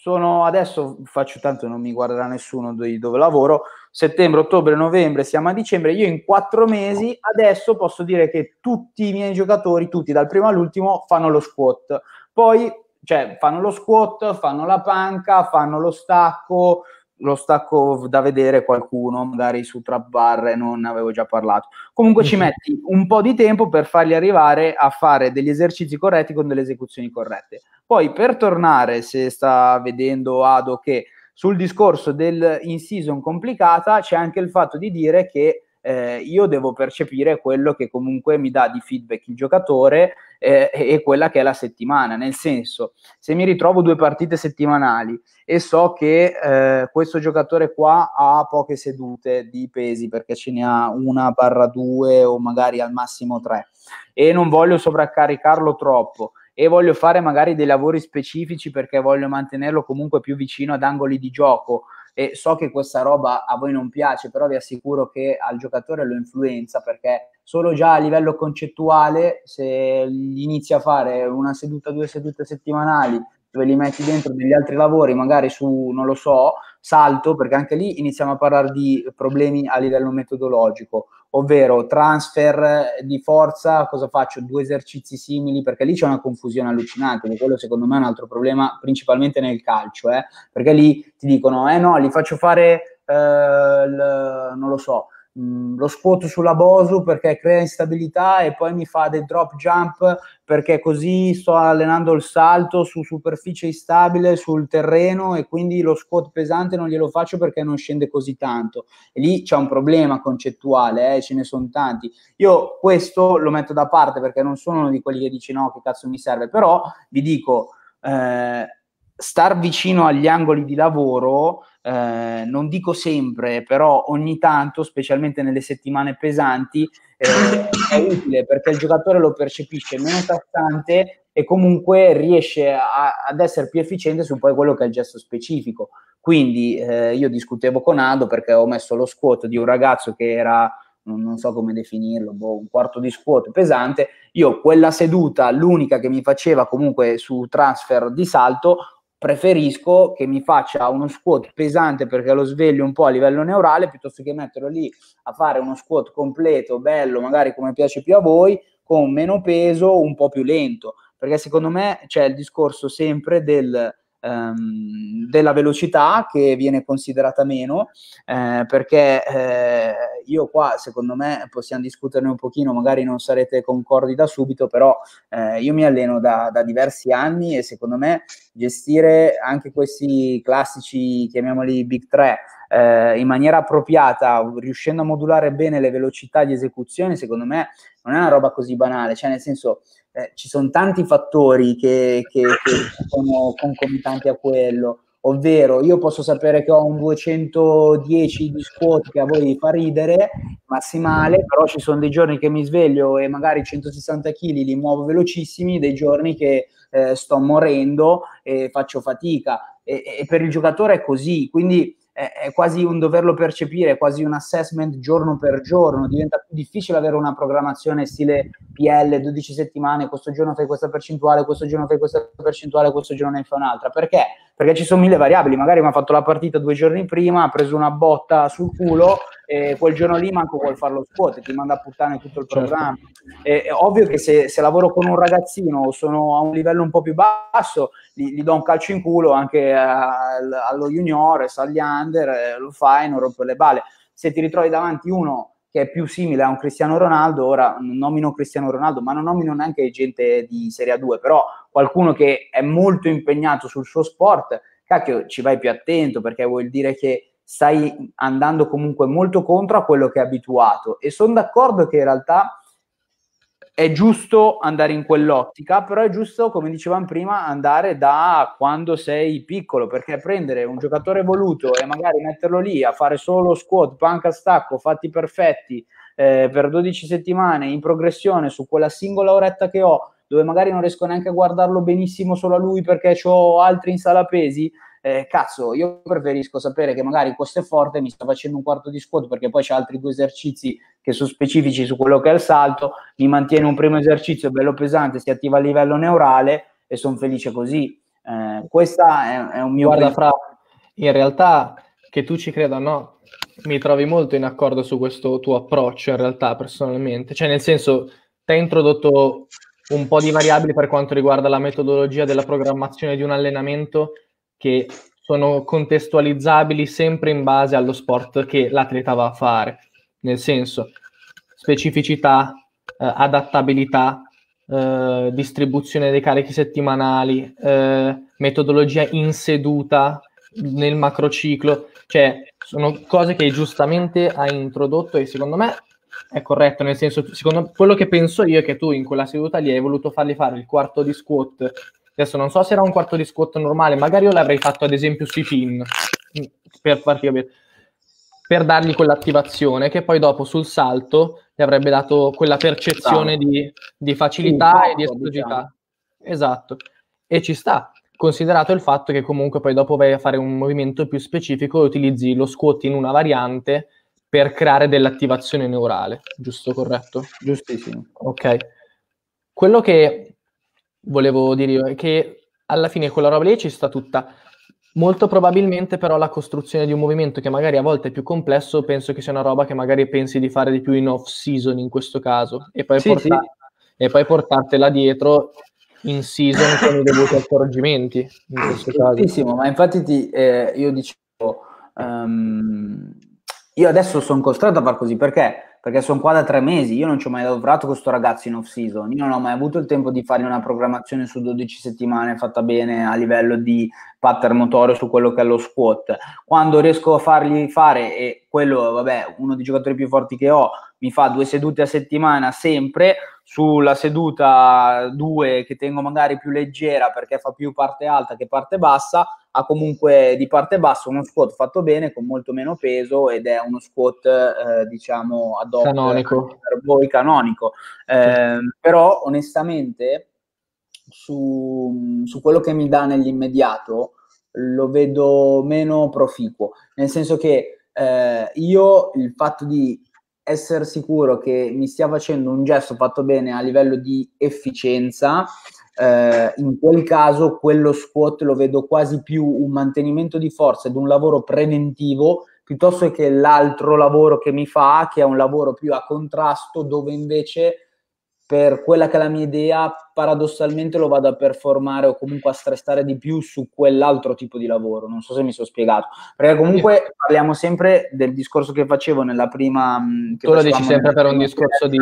sono adesso faccio tanto non mi guarderà nessuno di dove lavoro settembre, ottobre, novembre, siamo a dicembre io in quattro mesi adesso posso dire che tutti i miei giocatori tutti dal primo all'ultimo fanno lo squat. Poi cioè fanno lo squat, fanno la panca, fanno lo stacco, lo stacco da vedere qualcuno, magari su trap bar non ne avevo già parlato. Comunque ci metti un po' di tempo per farli arrivare a fare degli esercizi corretti con delle esecuzioni corrette. Poi per tornare, se sta vedendo Ado che sul discorso del in season complicata c'è anche il fatto di dire che eh, io devo percepire quello che comunque mi dà di feedback il giocatore eh, e quella che è la settimana. Nel senso, se mi ritrovo due partite settimanali e so che eh, questo giocatore qua ha poche sedute di pesi perché ce ne ha una barra due o magari al massimo tre e non voglio sovraccaricarlo troppo e voglio fare magari dei lavori specifici perché voglio mantenerlo comunque più vicino ad angoli di gioco e so che questa roba a voi non piace, però vi assicuro che al giocatore lo influenza perché solo già a livello concettuale, se gli inizi a fare una seduta, due sedute settimanali dove li metti dentro degli altri lavori, magari su, non lo so, salto, perché anche lì iniziamo a parlare di problemi a livello metodologico, ovvero transfer di forza, cosa faccio? Due esercizi simili, perché lì c'è una confusione allucinante, e quello secondo me è un altro problema, principalmente nel calcio, eh? perché lì ti dicono, eh no, li faccio fare, eh, l, non lo so, Mm, lo squat sulla Bosu perché crea instabilità e poi mi fa dei drop jump perché così sto allenando il salto su superficie instabile sul terreno e quindi lo squat pesante non glielo faccio perché non scende così tanto. E lì c'è un problema concettuale eh, ce ne sono tanti. Io questo lo metto da parte perché non sono uno di quelli che dice no che cazzo mi serve però vi dico eh, star vicino agli angoli di lavoro eh, non dico sempre, però ogni tanto, specialmente nelle settimane pesanti, eh, è utile perché il giocatore lo percepisce meno tassante e comunque riesce a, ad essere più efficiente su poi quello che è il gesto specifico. Quindi eh, io discutevo con Ado perché ho messo lo squat di un ragazzo che era non so come definirlo, boh, un quarto di squat pesante, io quella seduta, l'unica che mi faceva comunque su transfer di salto, preferisco che mi faccia uno squat pesante perché lo sveglio un po' a livello neurale piuttosto che metterlo lì a fare uno squat completo, bello, magari come piace più a voi, con meno peso, un po' più lento. Perché secondo me c'è il discorso sempre del ehm, della velocità che viene considerata meno, eh, perché eh, io qua secondo me possiamo discuterne un pochino, magari non sarete concordi da subito, però eh, io mi alleno da, da diversi anni e secondo me gestire anche questi classici, chiamiamoli big 3, eh, in maniera appropriata, riuscendo a modulare bene le velocità di esecuzione, secondo me non è una roba così banale, cioè nel senso eh, ci sono tanti fattori che, che, che sono concomitanti a quello. Ovvero io posso sapere che ho un 210 di squat che a voi fa ridere, massimale, però ci sono dei giorni che mi sveglio e magari 160 kg li muovo velocissimi, dei giorni che eh, sto morendo e faccio fatica. E, e per il giocatore è così, quindi è, quasi un doverlo percepire, è quasi un assessment giorno per giorno, diventa più difficile avere una programmazione stile PL 12 settimane, questo giorno fai questa percentuale, questo giorno fai questa percentuale, questo giorno ne fai un'altra. Perché? Perché ci sono mille variabili, magari mi ha fatto la partita due giorni prima, ha preso una botta sul culo e quel giorno lì manco vuol fare lo squat e ti manda a puttane tutto il certo. programma. Certo. È, è, ovvio che se, se, lavoro con un ragazzino o sono a un livello un po' più basso, gli, gli do un calcio in culo anche a, allo juniores, agli under, eh, lo fai, non rompe le balle. Se ti ritrovi davanti uno che è più simile a un Cristiano Ronaldo, ora nomino Cristiano Ronaldo, ma non nomino neanche gente di Serie A2, però qualcuno che è molto impegnato sul suo sport, cacchio, ci vai più attento perché vuol dire che stai andando comunque molto contro a quello che è abituato. E sono d'accordo che in realtà è giusto andare in quell'ottica, però è giusto, come dicevamo prima, andare da quando sei piccolo, perché prendere un giocatore voluto e magari metterlo lì a fare solo squat, panca stacco, fatti perfetti eh, per 12 settimane in progressione su quella singola oretta che ho, dove magari non riesco neanche a guardarlo benissimo solo a lui perché ho altri in sala pesi, eh, cazzo, io preferisco sapere che magari questo è forte, mi sta facendo un quarto di squat perché poi c'è altri due esercizi che sono specifici su quello che è il salto, mi mantiene un primo esercizio bello pesante, si attiva a livello neurale e sono felice così. Eh, questa è, è, un mio... Guarda, fra, in realtà, che tu ci creda o no, mi trovi molto in accordo su questo tuo approccio, in realtà, personalmente. Cioè, nel senso, ti hai introdotto un po' di variabili per quanto riguarda la metodologia della programmazione di un allenamento che sono contestualizzabili sempre in base allo sport che l'atleta va a fare, nel senso specificità, eh, adattabilità, eh, distribuzione dei carichi settimanali, eh, metodologia in seduta nel macrociclo, cioè sono cose che giustamente hai introdotto e secondo me è corretto, nel senso, secondo quello che penso io è che tu in quella seduta lì hai voluto fargli fare il quarto di squat Adesso non so se era un quarto di squat normale, magari io l'avrei fatto ad esempio sui pin, per farti capire, per dargli quell'attivazione che poi dopo sul salto gli avrebbe dato quella percezione di, di, facilità sì, e di esplosività. Diciamo. Esatto. E ci sta, considerato il fatto che comunque poi dopo vai a fare un movimento più specifico e utilizzi lo squat in una variante per creare dell'attivazione neurale, giusto corretto? Giustissimo. Ok. Quello che volevo dire che alla fine quella roba lì ci sta tutta. Molto probabilmente però la costruzione di un movimento che magari a volte è più complesso, penso che sia una roba che magari pensi di fare di più in off season in questo caso e poi, sì, portar- sì. E poi portartela dietro in season con i dovuti accorgimenti in questo caso. ma infatti ti, eh, io dicevo um, io adesso sono costretto a far così perché perché sono qua da tre mesi, io non ci ho mai lavorato con questo ragazzo in off season, io non ho mai avuto il tempo di fare una programmazione su 12 settimane fatta bene a livello di pattern motorio su quello che è lo squat. Quando riesco a fargli fare, e quello, vabbè, uno dei giocatori più forti che ho, mi fa due sedute a settimana sempre, sulla seduta 2 che tengo magari più leggera perché fa più parte alta che parte bassa, ha comunque di parte bassa uno squat fatto bene con molto meno peso ed è uno squat eh, diciamo ad hoc canonico. per voi canonico. Eh, sì. Però onestamente su, su quello che mi dà nell'immediato lo vedo meno proficuo, nel senso che eh, io il fatto di essere sicuro che mi stia facendo un gesto fatto bene a livello di efficienza, eh, in quel caso quello squat lo vedo quasi più un mantenimento di forza ed un lavoro preventivo piuttosto che l'altro lavoro che mi fa, che è un lavoro più a contrasto, dove invece per quella che è la mia idea, paradossalmente lo vado a performare o comunque a stressare di più su quell'altro tipo di lavoro. Non so se mi sono spiegato, perché comunque parliamo sempre del discorso che facevo nella prima. Mm, tu lo dici sempre per un discorso di,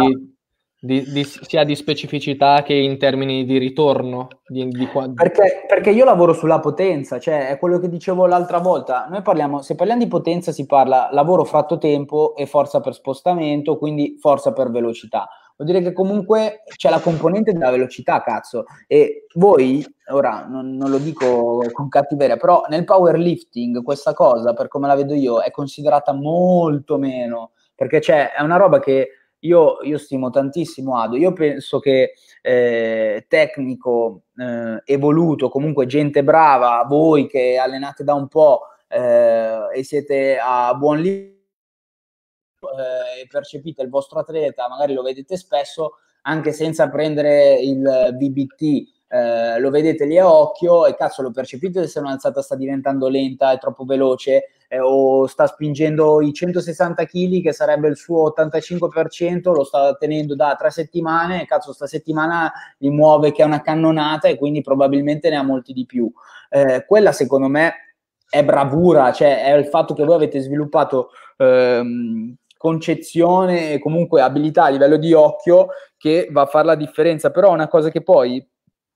di, di, sia di specificità che in termini di ritorno. Di, perché, perché, io lavoro sulla potenza, cioè è quello che dicevo l'altra volta. Noi parliamo, se parliamo di potenza, si parla lavoro fratto tempo e forza per spostamento, quindi forza per velocità vuol dire che comunque c'è la componente della velocità, cazzo. E voi, ora non, non, lo dico con cattiveria, però nel powerlifting questa cosa, per come la vedo io, è considerata molto meno, perché c'è, è una roba che io, io stimo tantissimo Ado. Io penso che eh, tecnico eh, evoluto, comunque gente brava, voi che allenate da un po' eh, e siete a buon livello, eh, percepite il vostro atleta, magari lo vedete spesso, anche senza prendere il BBT eh, lo vedete lì a occhio e cazzo lo percepite se un'alzata sta diventando lenta, è troppo veloce eh, o sta spingendo i 160 kg che sarebbe il suo 85%, lo sta tenendo da tre settimane e cazzo sta settimana li muove che è una cannonata e quindi probabilmente ne ha molti di più. Eh, quella secondo me è bravura, cioè è il fatto che voi avete sviluppato ehm, concezione e comunque abilità a livello di occhio che va a fare la differenza, però una cosa che poi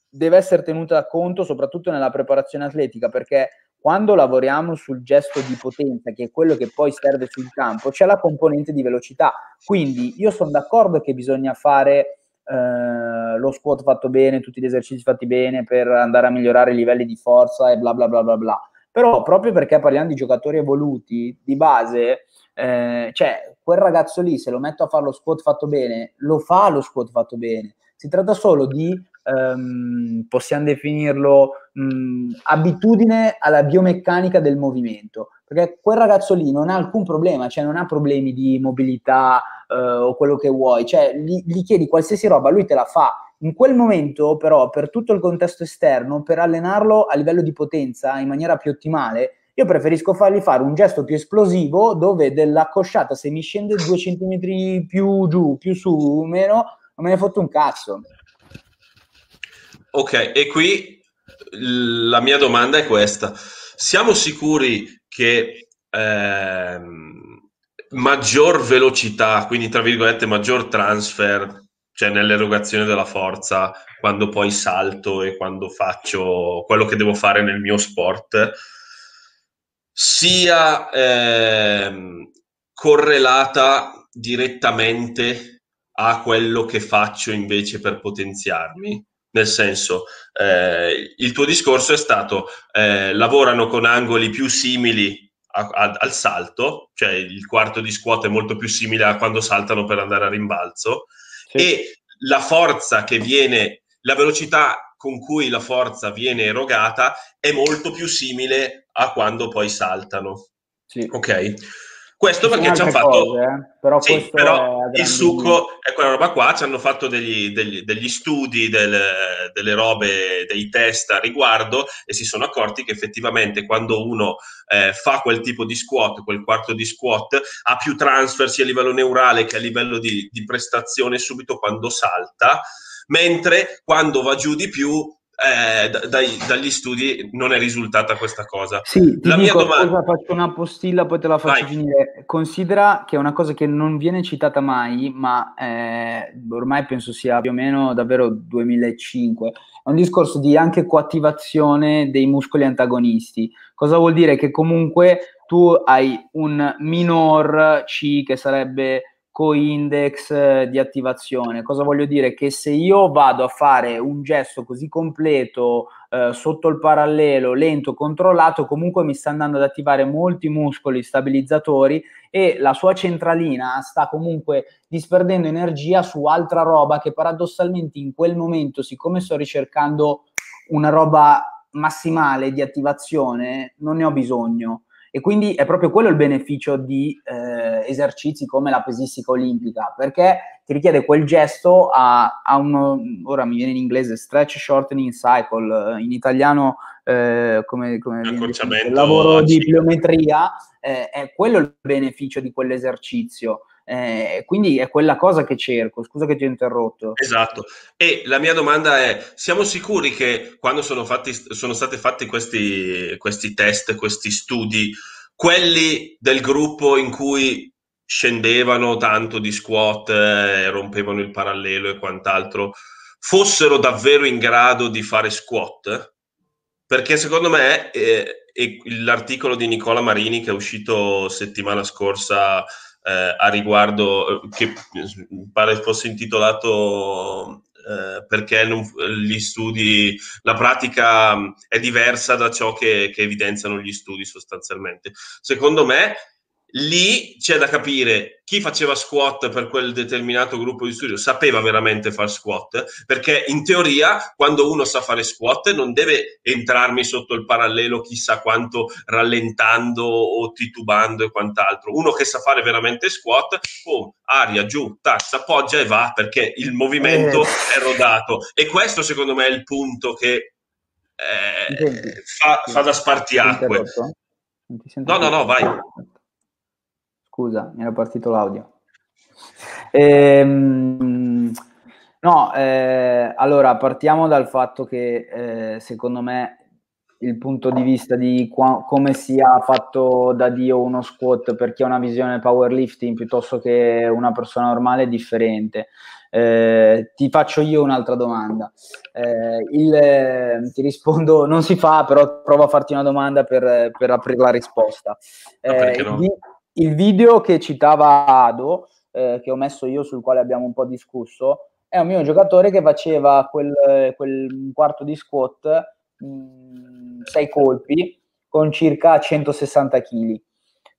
deve essere tenuta a conto soprattutto nella preparazione atletica perché quando lavoriamo sul gesto di potenza, che è quello che poi serve sul campo, c'è la componente di velocità. Quindi io sono d'accordo che bisogna fare eh, lo squat fatto bene, tutti gli esercizi fatti bene per andare a migliorare i livelli di forza e bla bla bla bla bla. Però proprio perché parliamo di giocatori evoluti, di base, eh, cioè quel ragazzo lì se lo metto a fare lo squat fatto bene, lo fa lo squat fatto bene. Si tratta solo di ehm, possiamo definirlo mh, abitudine alla biomeccanica del movimento, perché quel ragazzo lì non ha alcun problema, cioè non ha problemi di mobilità eh, o quello che vuoi, cioè gli, gli chiedi qualsiasi roba, lui te la fa. In quel momento, però, per tutto il contesto esterno, per allenarlo a livello di potenza in maniera più ottimale, io preferisco fargli fare un gesto più esplosivo dove della cosciata se mi scende due centimetri più giù, più su, meno, non me ne fotto un cazzo. Ok, e qui la mia domanda è questa. Siamo sicuri che eh, maggior velocità, quindi tra virgolette maggior transfer, cioè nell'erogazione della forza, quando poi salto e quando faccio quello che devo fare nel mio sport, sia eh, correlata direttamente a quello che faccio invece per potenziarmi? Nel senso, eh, il tuo discorso è stato eh, lavorano con angoli più simili a, a, al salto, cioè il quarto di squat è molto più simile a quando saltano per andare a rimbalzo sì. e la forza che viene, la velocità con cui la forza viene erogata è molto più simile a quando poi saltano. Sì. Ok? Questo perché ci hanno fatto... Cose, eh? Però, sì, però il succo è quella roba qua, ci hanno fatto degli, degli, degli studi, delle, delle, robe, dei test a riguardo e si sono accorti che effettivamente quando uno eh, fa quel tipo di squat, quel quarto di squat, ha più transfer sia a livello neurale che a livello di, di prestazione subito quando salta, mentre quando va giù di più eh, dai, dagli studi non è risultata questa cosa. Sì, la mia domanda... faccio una postilla, poi te la faccio Vai. finire. Considera che è una cosa che non viene citata mai, ma eh, ormai penso sia più o meno davvero 2005. È un discorso di anche coattivazione dei muscoli antagonisti. Cosa vuol dire? Che comunque tu hai un minor C che sarebbe co-index eh, di attivazione. Cosa voglio dire? Che se io vado a fare un gesto così completo eh, sotto il parallelo, lento, controllato, comunque mi sta andando ad attivare molti muscoli stabilizzatori e la sua centralina sta comunque disperdendo energia su altra roba che paradossalmente in quel momento, siccome sto ricercando una roba massimale di attivazione, non ne ho bisogno e quindi è proprio quello il beneficio di eh, esercizi come la pesistica olimpica, perché ti richiede quel gesto a, a uno, ora mi viene in inglese, stretch shortening cycle, in italiano eh, come, come il lavoro di pliometria, eh, è quello il beneficio di quell'esercizio. Eh, quindi è quella cosa che cerco. Scusa che ti ho interrotto. Esatto. E la mia domanda è: siamo sicuri che quando sono, fatti, sono stati fatti questi, questi test, questi studi, quelli del gruppo in cui scendevano tanto di squat, eh, rompevano il parallelo e quant'altro, fossero davvero in grado di fare squat? Perché secondo me eh, l'articolo di Nicola Marini che è uscito settimana scorsa eh, a riguardo, eh, che pare fosse intitolato eh, perché non, gli studi, la pratica è diversa da ciò che, che, evidenziano gli studi sostanzialmente. Secondo me lì c'è da capire chi faceva squat per quel determinato gruppo di studio sapeva veramente fare squat perché in teoria quando uno sa fare squat non deve entrarmi sotto il parallelo chissà quanto rallentando o titubando e quant'altro. Uno che sa fare veramente squat oh, aria giù tac appoggia e va perché il movimento eh. è rodato. E questo secondo me è il punto che eh, fa, fa, da spartiacque. No no no vai Scusa, mi era partito l'audio. Ehm, no, eh, allora partiamo dal fatto che eh, secondo me il punto di vista di qua, come sia fatto da Dio uno squat per chi ha una visione powerlifting piuttosto che una persona normale è differente. Eh, ti faccio io un'altra domanda. Eh, il, ti rispondo, non si fa, però provo a farti una domanda per, per aprire la risposta. Eh, no? di, il video che citava Ado, eh, che ho messo io, sul quale abbiamo un po' discusso, è un mio giocatore che faceva quel, quel quarto di squat, mh, mm, sei colpi, con circa 160 kg.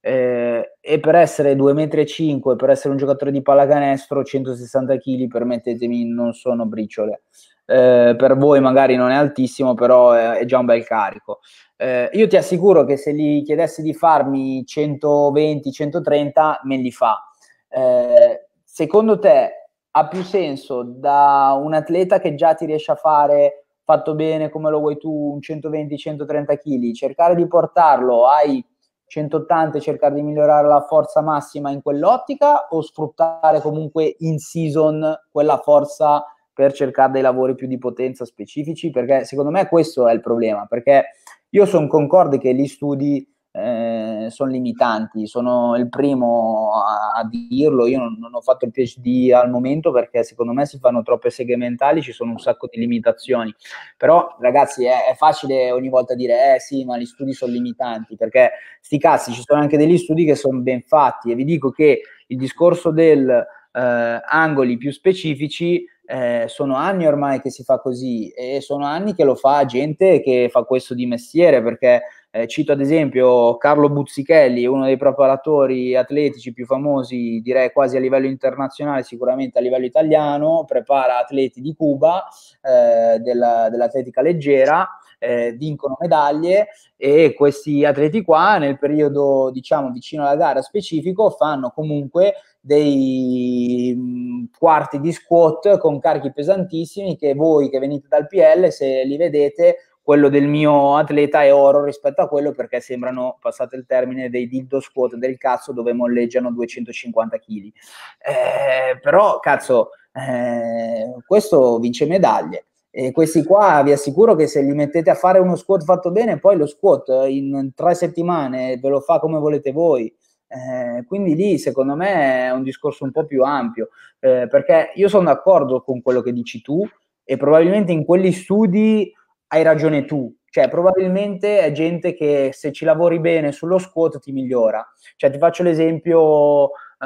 Eh, e per essere 2,5 m, per essere un giocatore di pallacanestro, 160 kg, permettetemi, non sono briciole. Eh, per voi magari non è altissimo, però è, è già un bel carico. Eh, io ti assicuro che se gli chiedessi di farmi 120-130, me li fa. Eh, secondo te ha più senso da un atleta che già ti riesce a fare fatto bene come lo vuoi tu, un 120-130 kg, cercare di portarlo ai 180 e cercare di migliorare la forza massima in quell'ottica o sfruttare comunque in season quella forza per cercare dei lavori più di potenza specifici? Perché secondo me questo è il problema, perché io sono concorde che gli studi eh, sono limitanti, sono il primo a, a dirlo, io non, non, ho fatto il PhD al momento perché secondo me si fanno troppe seghe mentali, ci sono un sacco di limitazioni, però ragazzi è, è facile ogni volta dire eh sì ma gli studi sono limitanti perché sti cazzi ci sono anche degli studi che sono ben fatti e vi dico che il discorso del eh, angoli più specifici eh, sono anni ormai che si fa così e sono anni che lo fa gente che fa questo di mestiere perché eh, cito ad esempio Carlo Buzzichelli, uno dei preparatori atletici più famosi, direi quasi a livello internazionale, sicuramente a livello italiano, prepara atleti di Cuba eh, della, dell'atletica leggera, eh, vincono medaglie e questi atleti qua nel periodo diciamo vicino alla gara specifico fanno comunque dei quarti di squat con carichi pesantissimi che voi che venite dal PL se li vedete quello del mio atleta è oro rispetto a quello perché sembrano, passate il termine, dei dildo squat del cazzo dove molleggiano 250 kg. Eh, però, cazzo, eh, questo vince medaglie. E questi qua vi assicuro che se li mettete a fare uno squat fatto bene, poi lo squat in tre settimane ve lo fa come volete voi. Eh, quindi lì secondo me è un discorso un po' più ampio, eh, perché io sono d'accordo con quello che dici tu e probabilmente in quegli studi hai ragione tu, cioè probabilmente è gente che se ci lavori bene sullo squat ti migliora. Cioè ti faccio l'esempio Uh,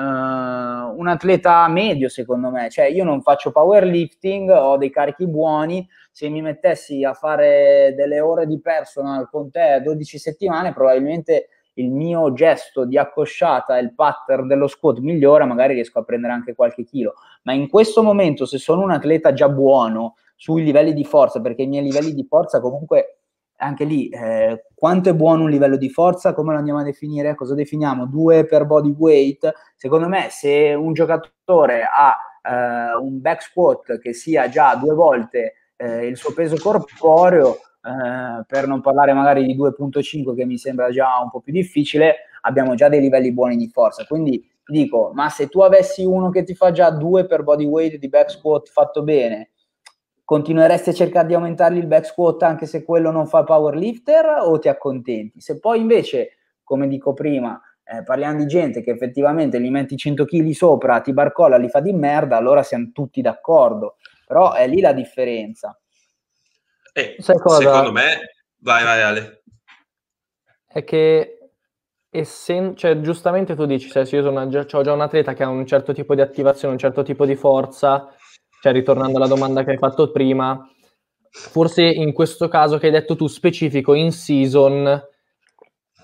un atleta medio secondo me, cioè io non faccio powerlifting, ho dei carichi buoni, se mi mettessi a fare delle ore di personal con te 12 settimane probabilmente il mio gesto di accosciata, il pattern dello squat migliora, magari riesco a prendere anche qualche chilo. Ma in questo momento, se sono un atleta già buono sui livelli di forza, perché i miei livelli di forza comunque anche lì, eh, quanto è buono un livello di forza, come lo andiamo a definire? Cosa definiamo? Due per body weight? Secondo me, se un giocatore ha eh, un back squat che sia già due volte eh, il suo peso corporeo, eh, per non parlare magari di 2.5 che mi sembra già un po' più difficile, abbiamo già dei livelli buoni di forza. Quindi dico, ma se tu avessi uno che ti fa già 2 per body weight di back squat fatto bene, continueresti a cercare di aumentargli il back squat anche se quello non fa powerlifter o ti accontenti? Se poi invece, come dico prima, eh, parliamo di gente che effettivamente gli metti 100 kg sopra, ti barcola, li fa di merda, allora siamo tutti d'accordo. Però è lì la differenza. Eh, secondo me, vai, vai Ale. È che essen- cioè, giustamente tu dici, cioè, se io sono una, ho già un atleta che ha un certo tipo di attivazione, un certo tipo di forza, cioè ritornando alla domanda che hai fatto prima, forse in questo caso che hai detto tu specifico in season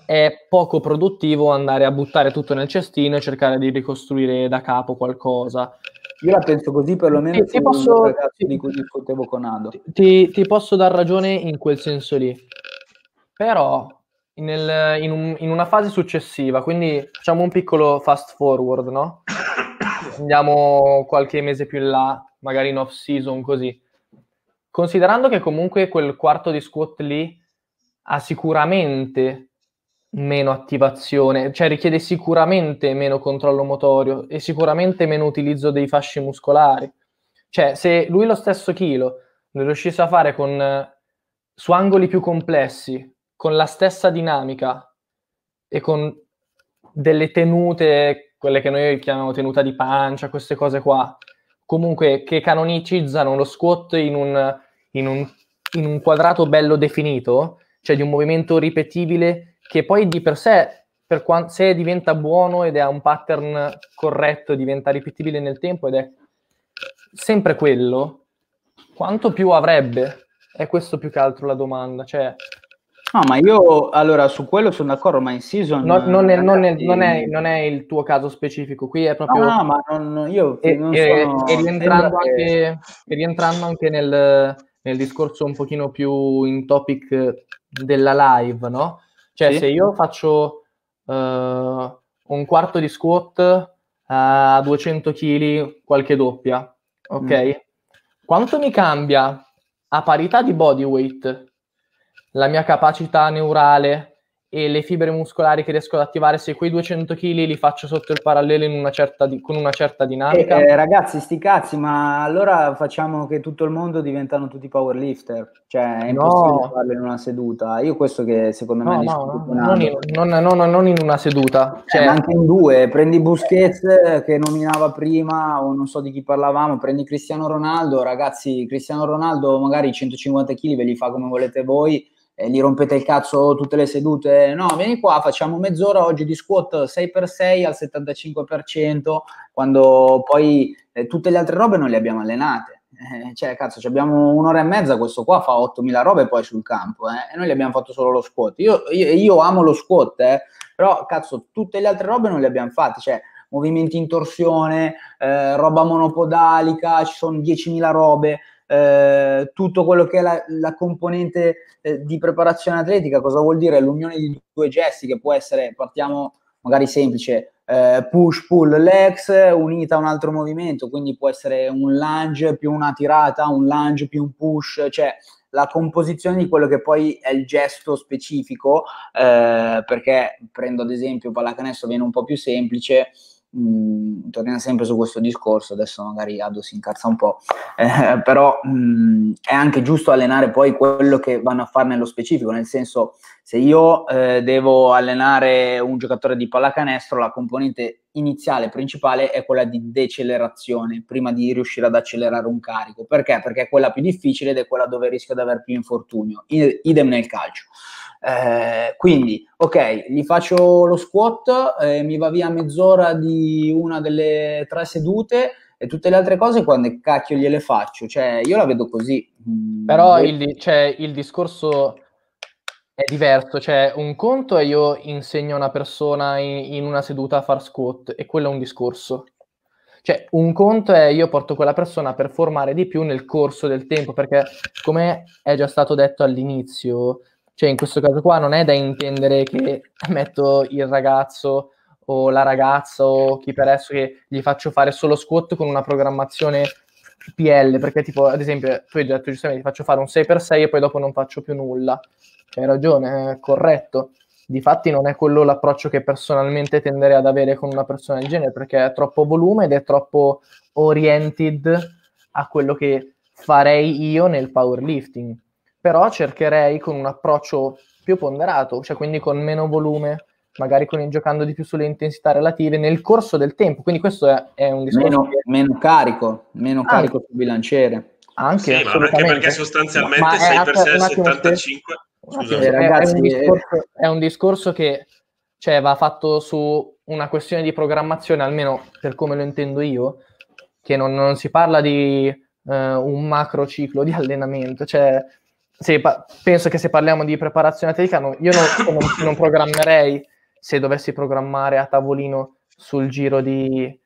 è poco produttivo andare a buttare tutto nel cestino e cercare di ricostruire da capo qualcosa. Io la penso così perlomeno ti, posso, di cui discutevo con Ado. Ti, ti, posso dar ragione in quel senso lì. Però nel, in, un, in, una fase successiva, quindi facciamo un piccolo fast forward, no? Andiamo qualche mese più in là, magari in off season così. Considerando che comunque quel quarto di squat lì ha sicuramente meno attivazione, cioè richiede sicuramente meno controllo motorio e sicuramente meno utilizzo dei fasci muscolari. Cioè, se lui lo stesso chilo lo riuscisse a fare con, su angoli più complessi, con la stessa dinamica e con delle tenute, quelle che noi chiamiamo tenuta di pancia, queste cose qua, comunque che canonicizzano lo squat in un, in un, in un quadrato bello definito, cioè di un movimento ripetibile che poi di per sé, per quant- se diventa buono ed ha un pattern corretto, diventa ripetibile nel tempo ed è sempre quello, quanto più avrebbe? È questo più che altro la domanda. Cioè, No, ma io allora su quello sono d'accordo, ma in season. No, non, è, non, è, non, è, non, è, il tuo caso specifico, qui è proprio. No, no ma non, io e, non e, sono... e, rientrando anche, e rientrando anche nel, nel, discorso un pochino più in topic della live, no? Cioè, sì. se io faccio uh, un quarto di squat a 200 kg, qualche doppia, ok? Mm. Quanto mi cambia a parità di body weight la mia capacità neurale e le fibre muscolari che riesco ad attivare, se quei 200 kg li faccio sotto il parallelo una di, con una certa dinamica. Eh, eh, ragazzi, sti cazzi, ma allora facciamo che tutto il mondo diventano tutti powerlifter, cioè è impossibile no. farlo in una seduta. Io questo che secondo me no, no, non, in, non, non, non, in una seduta, cioè, eh, anche in due. Prendi Busquets che nominava prima, o non so di chi parlavamo, prendi Cristiano Ronaldo, ragazzi, Cristiano Ronaldo magari 150 kg ve li fa come volete voi eh, gli rompete il cazzo tutte le sedute, no, vieni qua, facciamo mezz'ora oggi di squat 6x6 al 75%, quando poi eh, tutte le altre robe non le abbiamo allenate. Eh, cioè, cazzo, abbiamo un'ora e mezza, questo qua fa 8.000 robe poi sul campo, eh, e noi gli abbiamo fatto solo lo squat. Io, io, io amo lo squat, eh, però, cazzo, tutte le altre robe non le abbiamo fatte, cioè, movimenti in torsione, eh, roba monopodalica, ci sono 10.000 robe, eh, tutto quello che è la, la componente eh, di preparazione atletica, cosa vuol dire? L'unione di due gesti che può essere, partiamo magari semplice, eh, push, pull, legs unita a un altro movimento, quindi può essere un lunge più una tirata, un lunge più un push, cioè la composizione di quello che poi è il gesto specifico, eh, perché prendo ad esempio pallacanestro viene un po' più semplice, mh, mm, torniamo sempre su questo discorso, adesso magari Ado si incazza un po', eh, però mh, mm, è anche giusto allenare poi quello che vanno a fare nello specifico, nel senso se io eh, devo allenare un giocatore di pallacanestro, la componente iniziale principale è quella di decelerazione, prima di riuscire ad accelerare un carico. Perché? Perché è quella più difficile ed è quella dove rischio di avere più infortunio. Idem nel calcio. Eh, quindi, ok, gli faccio lo squat, eh, mi va via mezz'ora di una delle tre sedute e tutte le altre cose quando cacchio gliele faccio? Cioè, io la vedo così. Mm, Però il, cioè, il discorso è diverso, cioè un conto è io insegno a una persona in, in una seduta a far squat e quello è un discorso. Cioè, un conto è io porto quella persona per formare di più nel corso del tempo, perché come è già stato detto all'inizio, cioè, in questo caso qua non è da intendere che metto il ragazzo o la ragazza o chi per esso che gli faccio fare solo squat con una programmazione PL, perché tipo, ad esempio, tu hai detto giustamente, faccio fare un 6x6 e poi dopo non faccio più nulla. Hai ragione, è corretto. Difatti non è quello l'approccio che personalmente tenderei ad avere con una persona del genere, perché è troppo volume ed è troppo oriented a quello che farei io nel powerlifting però cercherei con un approccio più ponderato, cioè quindi con meno volume, magari con, giocando di più sulle intensità relative nel corso del tempo. Quindi questo è, è un discorso. Meno, che... meno carico, meno anche. carico sul bilanciere. Anche, sì, ma anche perché sostanzialmente ma 6 per 6 75. Scusate. Ragazzi, è, un discorso, è un discorso che cioè, va fatto su una questione di programmazione, almeno per come lo intendo io, che non, non si parla di uh, un macro ciclo di allenamento, cioè sì, pa- penso che se parliamo di preparazione atletica, no, io non, non, non, programmerei se dovessi programmare a tavolino sul giro di,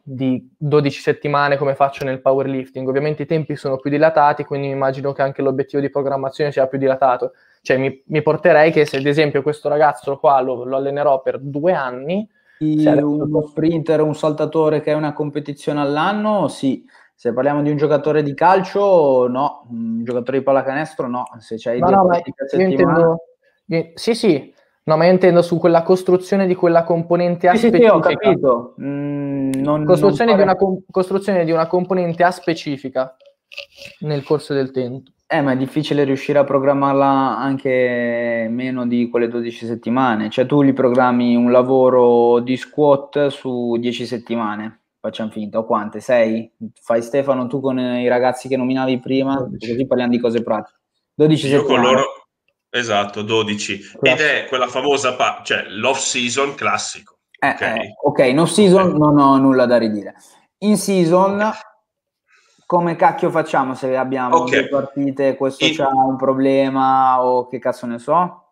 di 12 settimane come faccio nel powerlifting. Ovviamente i tempi sono più dilatati, quindi immagino che anche l'obiettivo di programmazione sia più dilatato. Cioè mi, mi porterei che se ad esempio questo ragazzo qua lo, lo allenerò per due anni... Uno sprinter, un saltatore che è una competizione all'anno, sì se parliamo di un giocatore di calcio, no, un giocatore di pallacanestro, no. Se c'hai no, no, ma io intendo, io, sì, sì, no, ma io intendo su quella costruzione di quella componente A sì, specifica. Sì, ho capito. Mm, non, costruzione, non di una, costruzione di una componente A specifica nel corso del tempo. Eh, ma è difficile riuscire a programmarla anche meno di quelle 12 settimane. Cioè, tu gli programmi un lavoro di squat su 10 settimane facciamo finta, o quante? Sei? Fai Stefano tu con i ragazzi che nominavi prima, 12. così parliamo di cose pratiche. 12 Io settimane. con loro, esatto, 12. Classico. Ed è quella famosa, pa- cioè l'off season classico. Eh, ok, eh, okay. no season okay. non ho nulla da ridire. In season, come cacchio facciamo se abbiamo okay. due partite, questo In... c'ha un problema o che cazzo ne so?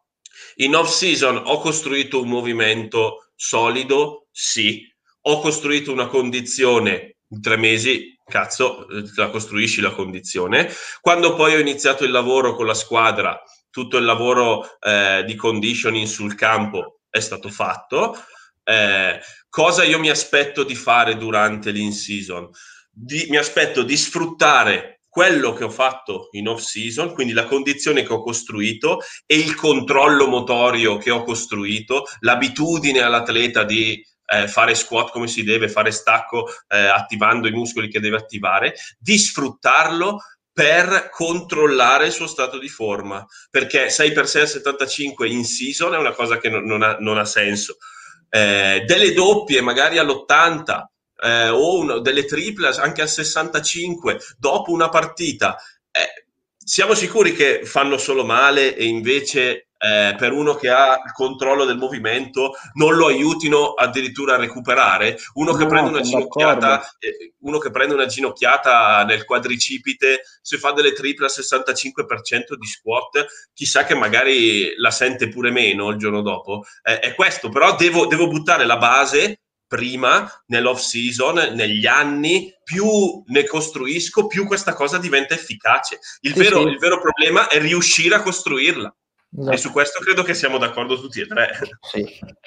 In off season ho costruito un movimento solido, sì, ho costruito una condizione in tre mesi, cazzo, la costruisci la condizione. Quando poi ho iniziato il lavoro con la squadra, tutto il lavoro eh, di conditioning sul campo è stato fatto. Eh, cosa io mi aspetto di fare durante l'in-season? Di, mi aspetto di sfruttare quello che ho fatto in off season, quindi la condizione che ho costruito e il controllo motorio che ho costruito, l'abitudine all'atleta di eh, fare squat come si deve, fare stacco eh, attivando i muscoli che deve attivare, di sfruttarlo per controllare il suo stato di forma, perché 6x6 a 75 in season è una cosa che non, non, ha, non ha, senso. Eh, delle doppie magari all'80 eh, o un, delle triple anche a 65 dopo una partita, eh, siamo sicuri che fanno solo male e invece eh, per uno che ha il controllo del movimento non lo aiutino addirittura a recuperare. Uno, no, che, prende una ginocchiata, eh, uno che prende una ginocchiata nel quadricipite, se fa delle triple al 65% di squat, chissà che magari la sente pure meno il giorno dopo. Eh, è questo, però devo, devo buttare la base prima, nell'off season, negli anni, più ne costruisco, più questa cosa diventa efficace. Il, sì, vero, sì. il vero problema è riuscire a costruirla. Esatto. E su questo credo che siamo d'accordo tutti e tre. Sì,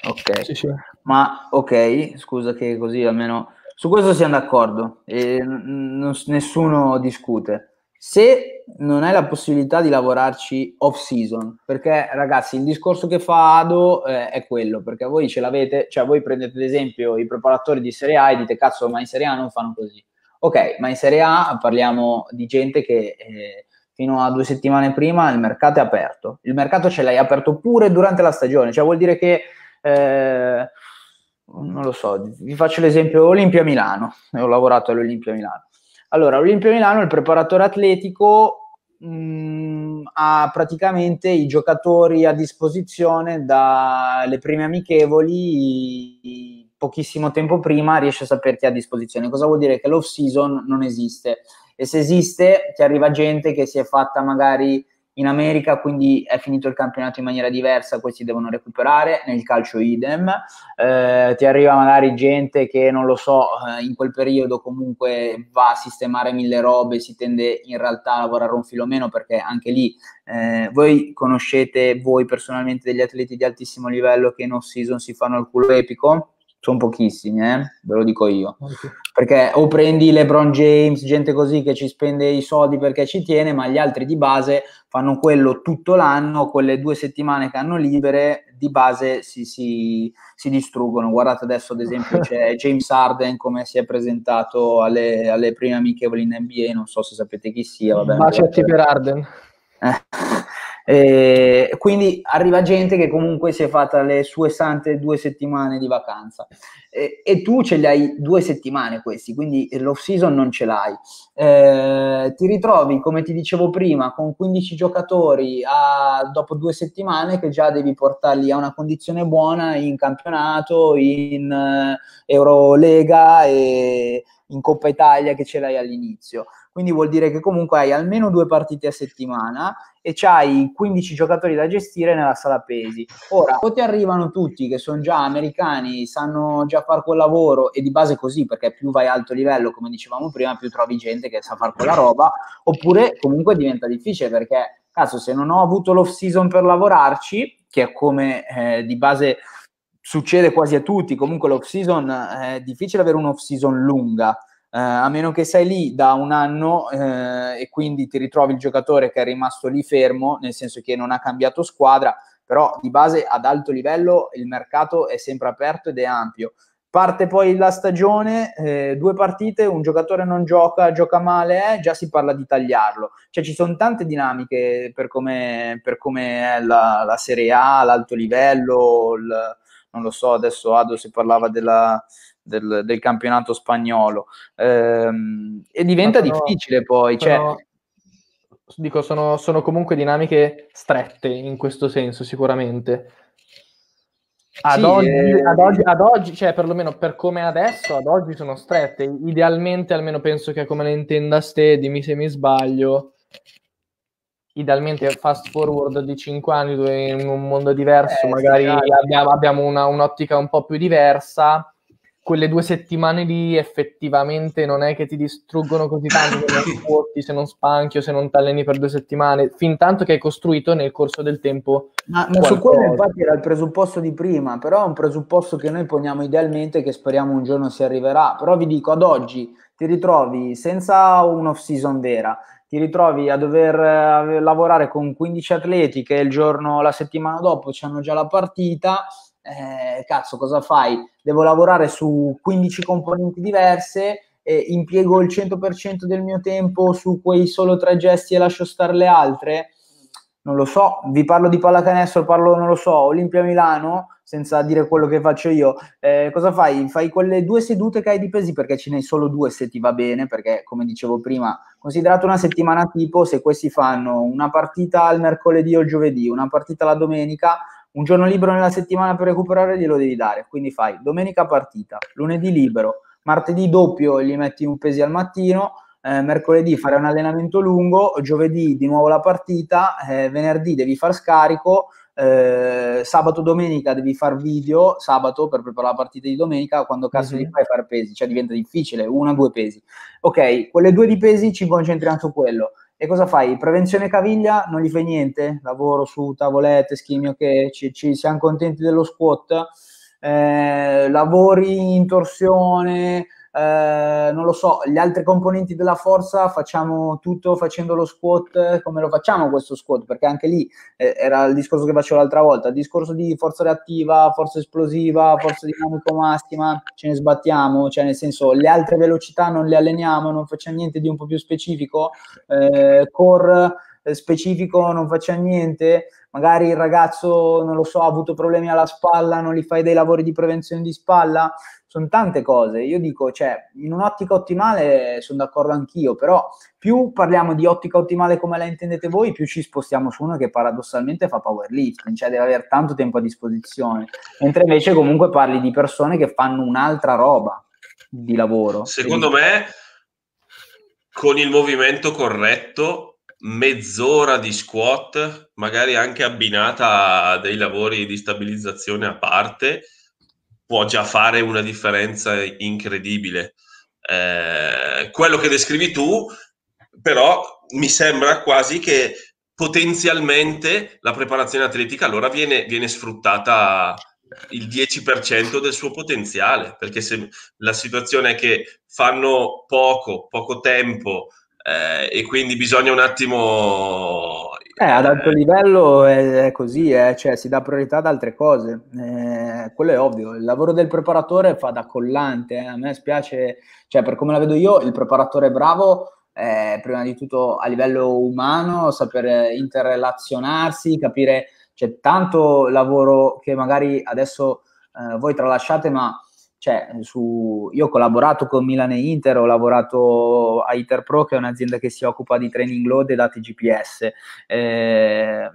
ok. Sì, sì. Ma ok, scusa che così almeno su questo siamo d'accordo e n- nessuno discute. Se non hai la possibilità di lavorarci off season, perché ragazzi il discorso che fa Ado eh, è quello, perché voi ce l'avete, cioè voi prendete ad esempio i preparatori di Serie A e dite cazzo ma in Serie A non fanno così. Ok, ma in Serie A parliamo di gente che... Eh, fino a due settimane prima il mercato è aperto. Il mercato ce l'hai aperto pure durante la stagione, cioè vuol dire che, eh, non lo so, vi faccio l'esempio Olimpia Milano, ho lavorato all'Olimpia Milano. Allora, Olimpia Milano, il preparatore atletico mh, mm, ha praticamente i giocatori a disposizione dalle prime amichevoli pochissimo tempo prima riesce a ha a disposizione. Cosa vuol dire? Che l'off season non esiste e se esiste ti arriva gente che si è fatta magari in America, quindi è finito il campionato in maniera diversa, questi devono recuperare, nel calcio idem, eh, ti arriva magari gente che non lo so, eh, in quel periodo comunque va a sistemare mille robe, si tende in realtà a lavorare un filo meno perché anche lì eh, voi conoscete voi personalmente degli atleti di altissimo livello che in off season si fanno il culo epico? Sono pochissimi, eh? ve lo dico io. Okay. Perché o prendi LeBron James, gente così che ci spende i soldi perché ci tiene, ma gli altri di base fanno quello tutto l'anno, quelle due settimane che hanno libere di base si, si, si distruggono. Guardate adesso ad esempio c'è James Harden come si è presentato alle, alle prime amichevoli in NBA, non so se sapete chi sia. Vabbè, Baci per Harden. Eh. E quindi arriva gente che comunque si è fatta le sue sante due settimane di vacanza e, e tu ce li hai due settimane questi, quindi l'off season non ce l'hai. Eh, ti ritrovi, come ti dicevo prima, con 15 giocatori a, dopo due settimane che già devi portarli a una condizione buona in campionato, in uh, Eurolega e in Coppa Italia che ce l'hai all'inizio. Quindi vuol dire che comunque hai almeno due partite a settimana e c'hai 15 giocatori da gestire nella sala pesi. Ora, o ti arrivano tutti che sono già americani, sanno già fare quel lavoro e di base così, perché più vai alto livello, come dicevamo prima, più trovi gente che sa fare quella roba, oppure comunque diventa difficile perché, cazzo, se non ho avuto l'off season per lavorarci, che è come eh, di base succede quasi a tutti, comunque l'off season è difficile avere un'off season lunga, eh, a meno che sei lì da un anno eh, e quindi ti ritrovi il giocatore che è rimasto lì fermo, nel senso che non ha cambiato squadra, però di base ad alto livello il mercato è sempre aperto ed è ampio. Parte poi la stagione, eh, due partite, un giocatore non gioca, gioca male, eh, già si parla di tagliarlo. Cioè ci sono tante dinamiche per come, per come è la, la Serie A, l'alto livello, il, non lo so, adesso Ado si parlava della, del, del, campionato spagnolo ehm, e diventa sono, difficile poi. Sono, cioè... Dico, sono, sono comunque dinamiche strette in questo senso, sicuramente. Ad, sì, oggi, eh... ad, oggi, ad, oggi, cioè perlomeno per come adesso, ad oggi sono strette. Idealmente, almeno penso che come le intenda ste, dimmi se mi sbaglio, idealmente fast forward di 5 anni dove in un mondo diverso eh, magari abbiamo, abbiamo una, un'ottica un po' più diversa quelle due settimane lì effettivamente non è che ti distruggono così tanto se non sporti, se non spanchi o se non ti alleni per due settimane, fin tanto che hai costruito nel corso del tempo. Ma, ma su quello infatti era il presupposto di prima, però è un presupposto che noi poniamo idealmente che speriamo un giorno si arriverà. Però vi dico, ad oggi ti ritrovi senza un season vera, ti ritrovi a dover eh, lavorare con 15 atleti che il giorno, la settimana dopo hanno già la partita eh, cazzo, cosa fai? Devo lavorare su 15 componenti diverse, e impiego il 100% del mio tempo su quei solo tre gesti e lascio stare le altre? Non lo so, vi parlo di pallacanestro, parlo, non lo so, Olimpia Milano, senza dire quello che faccio io. Eh, cosa fai? Fai quelle due sedute che hai di pesi perché ce n'hai solo due se ti va bene, perché come dicevo prima, considerato una settimana tipo, se questi fanno una partita il mercoledì o il giovedì, una partita la domenica, un giorno libero nella settimana per recuperare glielo devi dare, quindi fai domenica partita, lunedì libero, martedì doppio gli metti un pesi al mattino, eh, mercoledì fare un allenamento lungo, giovedì di nuovo la partita, eh, venerdì devi far scarico, eh, sabato domenica devi far video, sabato per preparare la partita di domenica, quando cazzo mm-hmm. li fai fare pesi, cioè diventa difficile, una due pesi. Ok, quelle due di pesi ci concentriamo su quello. E cosa fai? Prevenzione caviglia non gli fai niente? Lavoro su tavolette, schimio che ci, ci siamo contenti dello squat? Eh, lavori in torsione, eh, non lo so, gli altri componenti della forza facciamo tutto facendo lo squat, come lo facciamo questo squat? Perché anche lì eh, era il discorso che facevo l'altra volta, il discorso di forza reattiva, forza esplosiva, forza dinamico massima, ce ne sbattiamo, cioè nel senso le altre velocità non le alleniamo, non facciamo niente di un po' più specifico, eh, core eh, specifico non facciamo niente, magari il ragazzo, non lo so, ha avuto problemi alla spalla, non gli fai dei lavori di prevenzione di spalla, sono tante cose. Io dico, cioè, in un'ottica ottimale sono d'accordo anch'io, però più parliamo di ottica ottimale come la intendete voi, più ci spostiamo su uno che paradossalmente fa powerlifting, cioè deve avere tanto tempo a disposizione, mentre invece comunque parli di persone che fanno un'altra roba di lavoro. Secondo me, con il movimento corretto, mezz'ora di squat, magari anche abbinata a dei lavori di stabilizzazione a parte, può già fare una differenza incredibile. Eh, quello che descrivi tu, però, mi sembra quasi che potenzialmente la preparazione atletica allora viene, viene sfruttata il 10% del suo potenziale, perché se la situazione è che fanno poco, poco tempo eh, e quindi bisogna un attimo eh, ad alto livello è, così, eh, cioè si dà priorità ad altre cose, eh, quello è ovvio. Il lavoro del preparatore fa da collante, eh. a me spiace, cioè per come la vedo io, il preparatore bravo è prima di tutto a livello umano, saper interrelazionarsi, capire, c'è tanto lavoro che magari adesso eh, voi tralasciate, ma cioè, su, io ho collaborato con Milan e Inter, ho lavorato a Interpro, che è un'azienda che si occupa di training load e dati GPS. Eh,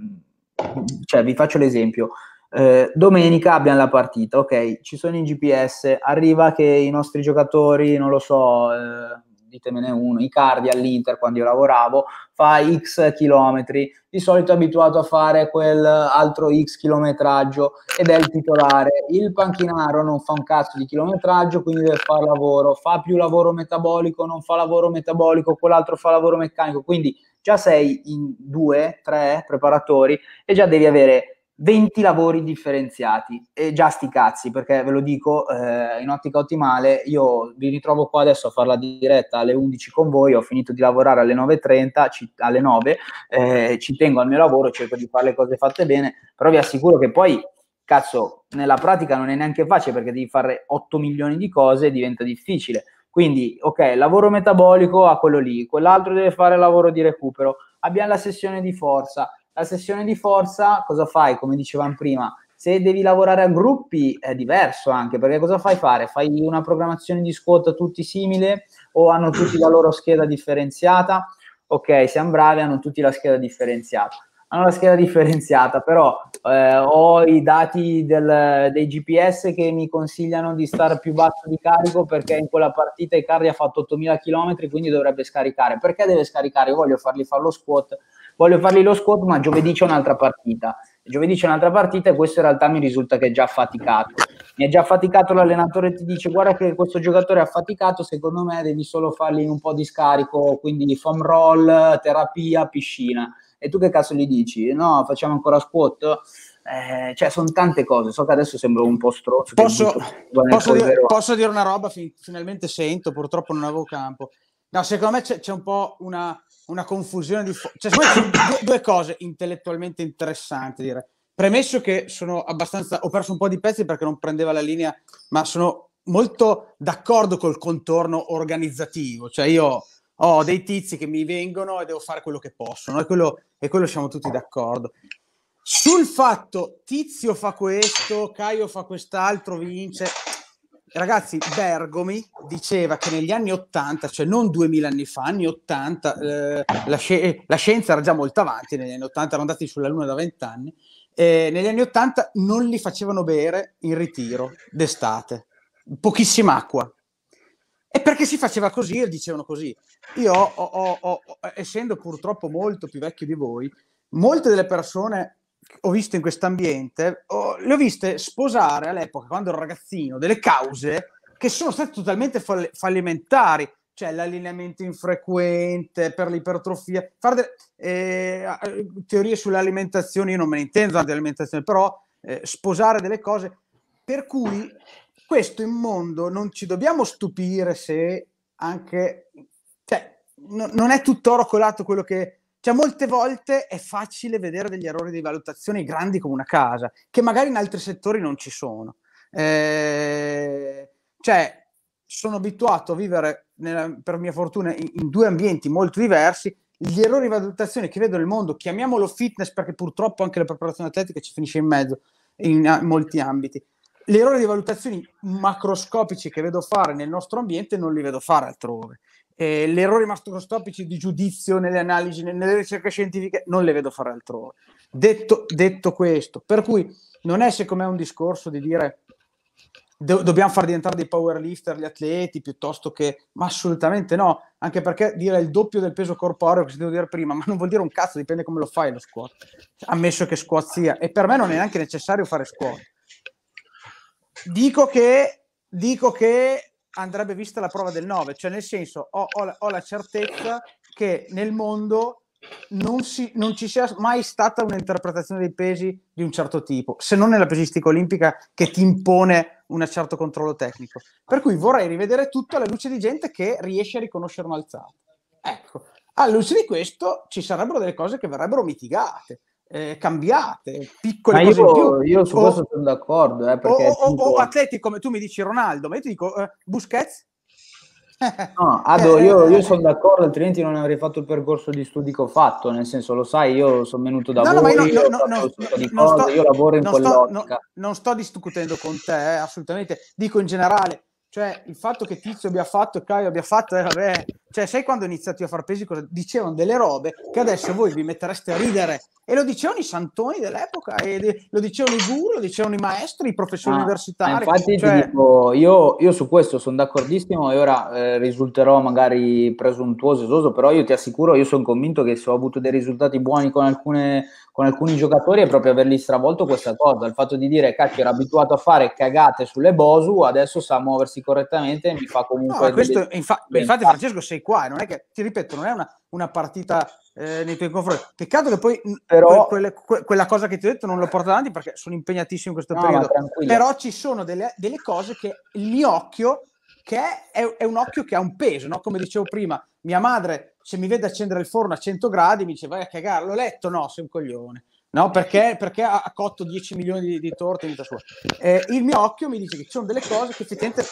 cioè, vi faccio l'esempio. Eh, domenica abbiamo la partita, ok, ci sono i GPS, arriva che i nostri giocatori, non lo so, eh, ditemene uno, Icardi all'Inter quando io lavoravo, fa X chilometri, di solito è abituato a fare quel altro X chilometraggio ed è il titolare. Il panchinaro non fa un cazzo di chilometraggio, quindi deve fare lavoro, fa più lavoro metabolico, non fa lavoro metabolico, quell'altro fa lavoro meccanico, quindi già sei in due, tre preparatori e già devi avere 20 lavori differenziati. E già sti cazzi perché ve lo dico eh, in ottica ottimale io vi ritrovo qua adesso a fare la diretta alle 11 con voi ho finito di lavorare alle 9.30 ci, alle 9 eh, ci tengo al mio lavoro cerco di fare le cose fatte bene però vi assicuro che poi cazzo nella pratica non è neanche facile perché devi fare 8 milioni di cose e diventa difficile. Quindi ok lavoro metabolico a quello lì quell'altro deve fare lavoro di recupero abbiamo la sessione di forza la sessione di forza, cosa fai? Come dicevamo prima, se devi lavorare a gruppi è diverso anche, perché cosa fai fare? Fai una programmazione di squat tutti simile o hanno tutti la loro scheda differenziata? Ok, siamo bravi, hanno tutti la scheda differenziata. Hanno la scheda differenziata, però eh, ho i dati del, dei GPS che mi consigliano di stare più basso di carico perché in quella partita Icardi ha fatto 8000 km, quindi dovrebbe scaricare. Perché deve scaricare? Io voglio fargli fare lo squat voglio fargli lo squat, ma giovedì c'è un'altra partita. Giovedì c'è un'altra partita e questo in realtà mi risulta che è già faticato. Mi è già faticato l'allenatore ti dice guarda che questo giocatore è affaticato, secondo me devi solo fargli un po' di scarico, quindi foam roll, terapia, piscina. E tu che cazzo gli dici? No, facciamo ancora squat? Eh, cioè, sono tante cose. So che adesso sembro un po' stronzo. Posso, posso, dire, posso dire, una roba? Finalmente sento, purtroppo non avevo campo. No, secondo me c'è, c'è un po' una, una confusione di... Fo- cioè, sono due, cose intellettualmente interessanti, direi. Premesso che sono abbastanza... Ho perso un po' di pezzi perché non prendeva la linea, ma sono molto d'accordo col contorno organizzativo. Cioè io ho dei tizi che mi vengono e devo fare quello che possono e quello, e quello siamo tutti d'accordo. Sul fatto Tizio fa questo, Caio fa quest'altro, vince, ragazzi, Bergomi diceva che negli anni 80, cioè non 2000 anni fa, anni 80, eh, la, sci- la, scienza era già molto avanti, negli anni 80 erano andati sulla Luna da 20 anni, eh, negli anni 80 non li facevano bere in ritiro d'estate, pochissima acqua. E perché si faceva così e dicevano così? Io, ho, ho, ho, essendo purtroppo molto più vecchio di voi, molte delle persone ho visto in questo ambiente, le ho viste sposare all'epoca, quando ero ragazzino, delle cause che sono state totalmente fall- fallimentari, cioè l'allineamento infrequente per l'ipertrofia, fare de- eh, teorie sull'alimentazione, io non me ne intendo tanto di alimentazione, però eh, sposare delle cose, per cui questo in mondo non ci dobbiamo stupire se anche, cioè, no, non è tutto oro colato quello che cioè, molte volte è facile vedere degli errori di valutazione grandi come una casa, che magari in altri settori non ci sono. Eh, cioè, sono abituato a vivere, nella, per mia fortuna, in, in, due ambienti molto diversi. Gli errori di valutazione che vedo nel mondo, chiamiamolo fitness perché purtroppo anche la preparazione atletica ci finisce in mezzo in, in molti ambiti. Gli errori di valutazione macroscopici che vedo fare nel nostro ambiente non li vedo fare altrove eh, gli errori di giudizio nelle analisi, nelle ricerche scientifiche, non le vedo fare altrove. Detto, detto questo, per cui non è secondo me un discorso di dire do- dobbiamo far diventare dei powerlifter gli atleti piuttosto che, ma assolutamente no, anche perché dire il doppio del peso corporeo, che si devo dire prima, ma non vuol dire un cazzo, dipende come lo fai lo squat, ammesso che squat sia, e per me non è neanche necessario fare squat. Dico che, dico che andrebbe vista la prova del 9, cioè nel senso ho, ho, ho la certezza che nel mondo non, si, non, ci sia mai stata un'interpretazione dei pesi di un certo tipo, se non nella pesistica olimpica che ti impone un certo controllo tecnico. Per cui vorrei rivedere tutto alla luce di gente che riesce a riconoscere un'alzata. Ecco, alla luce di questo ci sarebbero delle cose che verrebbero mitigate eh, cambiate, piccole Ma cose io. Io su o, questo sono d'accordo. Eh, o, o, tipo... o, atleti come tu mi dici Ronaldo, ma io ti dico uh, Busquets. No, Ado, io, io sono d'accordo, altrimenti non avrei fatto il percorso di studi che ho fatto, nel senso, lo sai, io sono venuto da no, voi, no, io, no, no, cose, io lavoro in non quell'ottica. Sto, non sto discutendo con te, eh, assolutamente, dico in generale, cioè il fatto che Tizio abbia fatto e Caio abbia fatto, eh, vabbè, cioè sai quando ho iniziato a far pesi cosa dicevano delle robe che adesso voi vi mettereste a ridere E lo dicevano i santoni dell'epoca, e lo dicevano i guru, lo dicevano i maestri, i professori ah, universitari. Infatti cioè... dico, io, io, su questo sono d'accordissimo e ora eh, risulterò magari presuntuoso, esoso, però io ti assicuro, io sono convinto che se ho avuto dei risultati buoni con, alcune, con alcuni giocatori è proprio averli stravolto questa cosa, il fatto di dire, cacchio, era abituato a fare cagate sulle Bosu, adesso sa muoversi correttamente e mi fa comunque... No, questo, infa- infatti Francesco sei qua, non è che, ti ripeto, non è una, una partita eh, nei tuoi confronti. Peccato che poi Però... quelle, que- quella cosa che ti ho detto non lo porto avanti perché sono impegnatissimo in questo no, periodo. Però ci sono delle, delle, cose che il mio occhio, che è, è, è, un occhio che ha un peso, no? come dicevo prima, mia madre se mi vede accendere il forno a 100 gradi mi dice vai a cagare, l'ho letto? No, sei un coglione. No, perché, perché ha cotto 10 milioni di, di torte in vita sua. Eh, il mio occhio mi dice che ci sono delle cose che effettivamente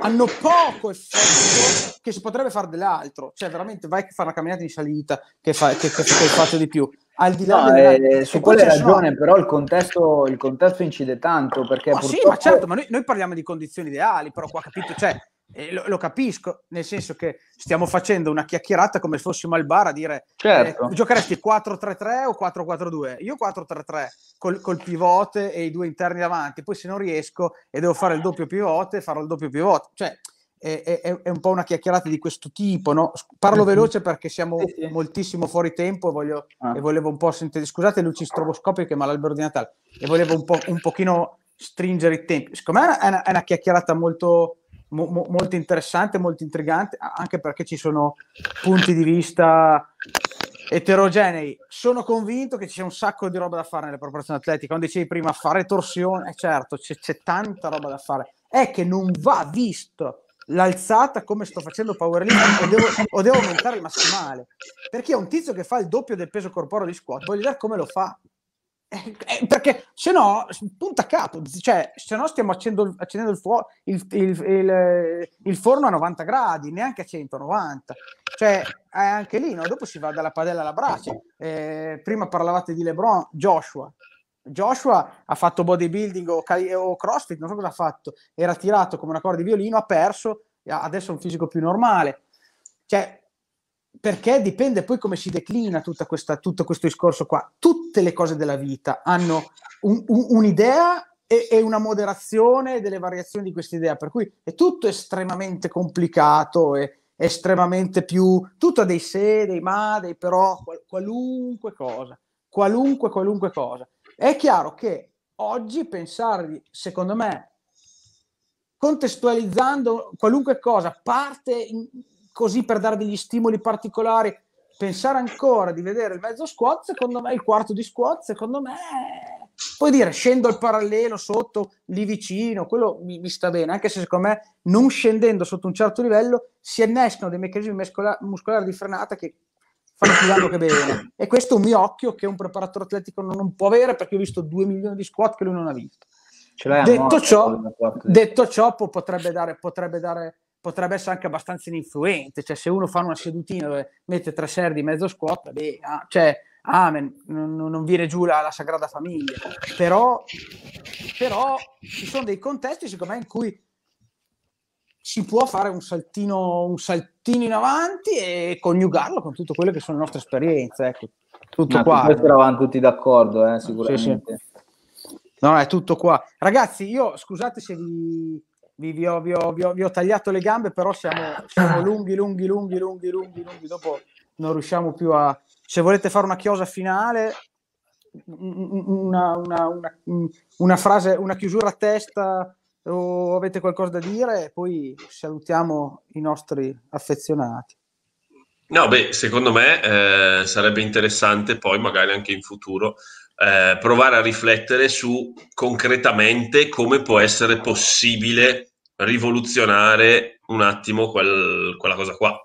hanno poco effetto che si potrebbe fare dell'altro. Cioè, veramente vai a fare una camminata in salita che, fa, che, che, che faccio di più. Al di là no, delle... eh, su quelle ragione, sono... però il contesto, il contesto incide tanto. Perché ma purtroppo... Sì, ma certo, ma noi, noi parliamo di condizioni ideali, però qua capito, cioè, eh, lo, lo, capisco, nel senso che stiamo facendo una chiacchierata come se fossimo al bar a dire certo. eh, giocheresti 4-3-3 o 4-4-2? Io 4-3-3 col, col, pivote e i due interni davanti, poi se non riesco e devo fare il doppio pivote, farò il doppio pivote. Cioè, è, è, è un po' una chiacchierata di questo tipo, no? Parlo mm-hmm. veloce perché siamo sì, sì. moltissimo fuori tempo e, voglio, ah. e, volevo un po' sentire, scusate luci stroboscopiche ma l'albero di Natale, e volevo un, po', un pochino stringere i tempi. Secondo me è una, è una chiacchierata molto mo, mo, molto interessante, molto intrigante, anche perché ci sono punti di vista eterogenei. Sono convinto che ci sia un sacco di roba da fare nelle preparazioni atletiche. Quando dicevi prima fare torsione, eh certo, c'è, c'è tanta roba da fare. È che non va visto l'alzata come sto facendo powerlifting o devo, o devo aumentare il massimale perché è un tizio che fa il doppio del peso corporeo di squat voglio vedere come lo fa eh, eh, perché se no, punta a capo, cioè, se no stiamo accendendo, accendendo il, fuo- il, il, il, il, forno a 90 gradi, neanche a 190. Cioè, anche lì, no? dopo si va dalla padella alla brace. Eh, prima parlavate di LeBron, Joshua. Joshua ha fatto bodybuilding o, o crossfit, non so cosa ha fatto, era tirato come una corda di violino, ha perso, adesso è un fisico più normale. Cioè, perché dipende poi come si declina questa, tutto questo discorso qua. Tutte le cose della vita hanno un, un, un'idea e, e, una moderazione delle variazioni di questa idea, per cui è tutto estremamente complicato e estremamente più... tutto ha dei se, dei ma, dei però, qual, qualunque cosa, qualunque, qualunque cosa. È chiaro che oggi pensare, secondo me, contestualizzando qualunque cosa, parte... In, così per dare degli stimoli particolari, pensare ancora di vedere il mezzo squat, secondo me il quarto di squat, secondo me puoi dire scendo al parallelo sotto lì vicino, quello mi, mi, sta bene, anche se secondo me non scendendo sotto un certo livello si innescano dei meccanismi muscola- muscolari di frenata che fanno più danno che bene. E questo è un mio occhio che un preparatore atletico non, non può avere perché ho visto 2 milioni di squat che lui non ha visto. Detto ciò, detto ciò, potrebbe dare, potrebbe dare potrebbe essere anche abbastanza ininfluente, cioè se uno fa una sedutina dove mette tre serie di mezzo squat, beh, ah, cioè, amen, non, non, viene giù la, la Sagrada Famiglia, però, però ci sono dei contesti secondo me in cui si può fare un saltino, un saltino in avanti e coniugarlo con tutto quello che sono le nostre esperienze, ecco. Tutto no, qua. Eravamo tutti d'accordo, eh, sicuramente. Sì, sì. No, è tutto qua. Ragazzi, io scusate se vi, vi, vi, ho, vi, ho, vi, ho, vi, ho, tagliato le gambe, però siamo, siamo lunghi, lunghi, lunghi, lunghi, lunghi, lunghi. Dopo non riusciamo più a... Se volete fare una chiosa finale, una, una, una, una frase, una chiusura a testa o avete qualcosa da dire poi salutiamo i nostri affezionati. No, beh, secondo me eh, sarebbe interessante poi magari anche in futuro eh, provare a riflettere su concretamente come può essere possibile rivoluzionare un attimo quel, quella cosa qua.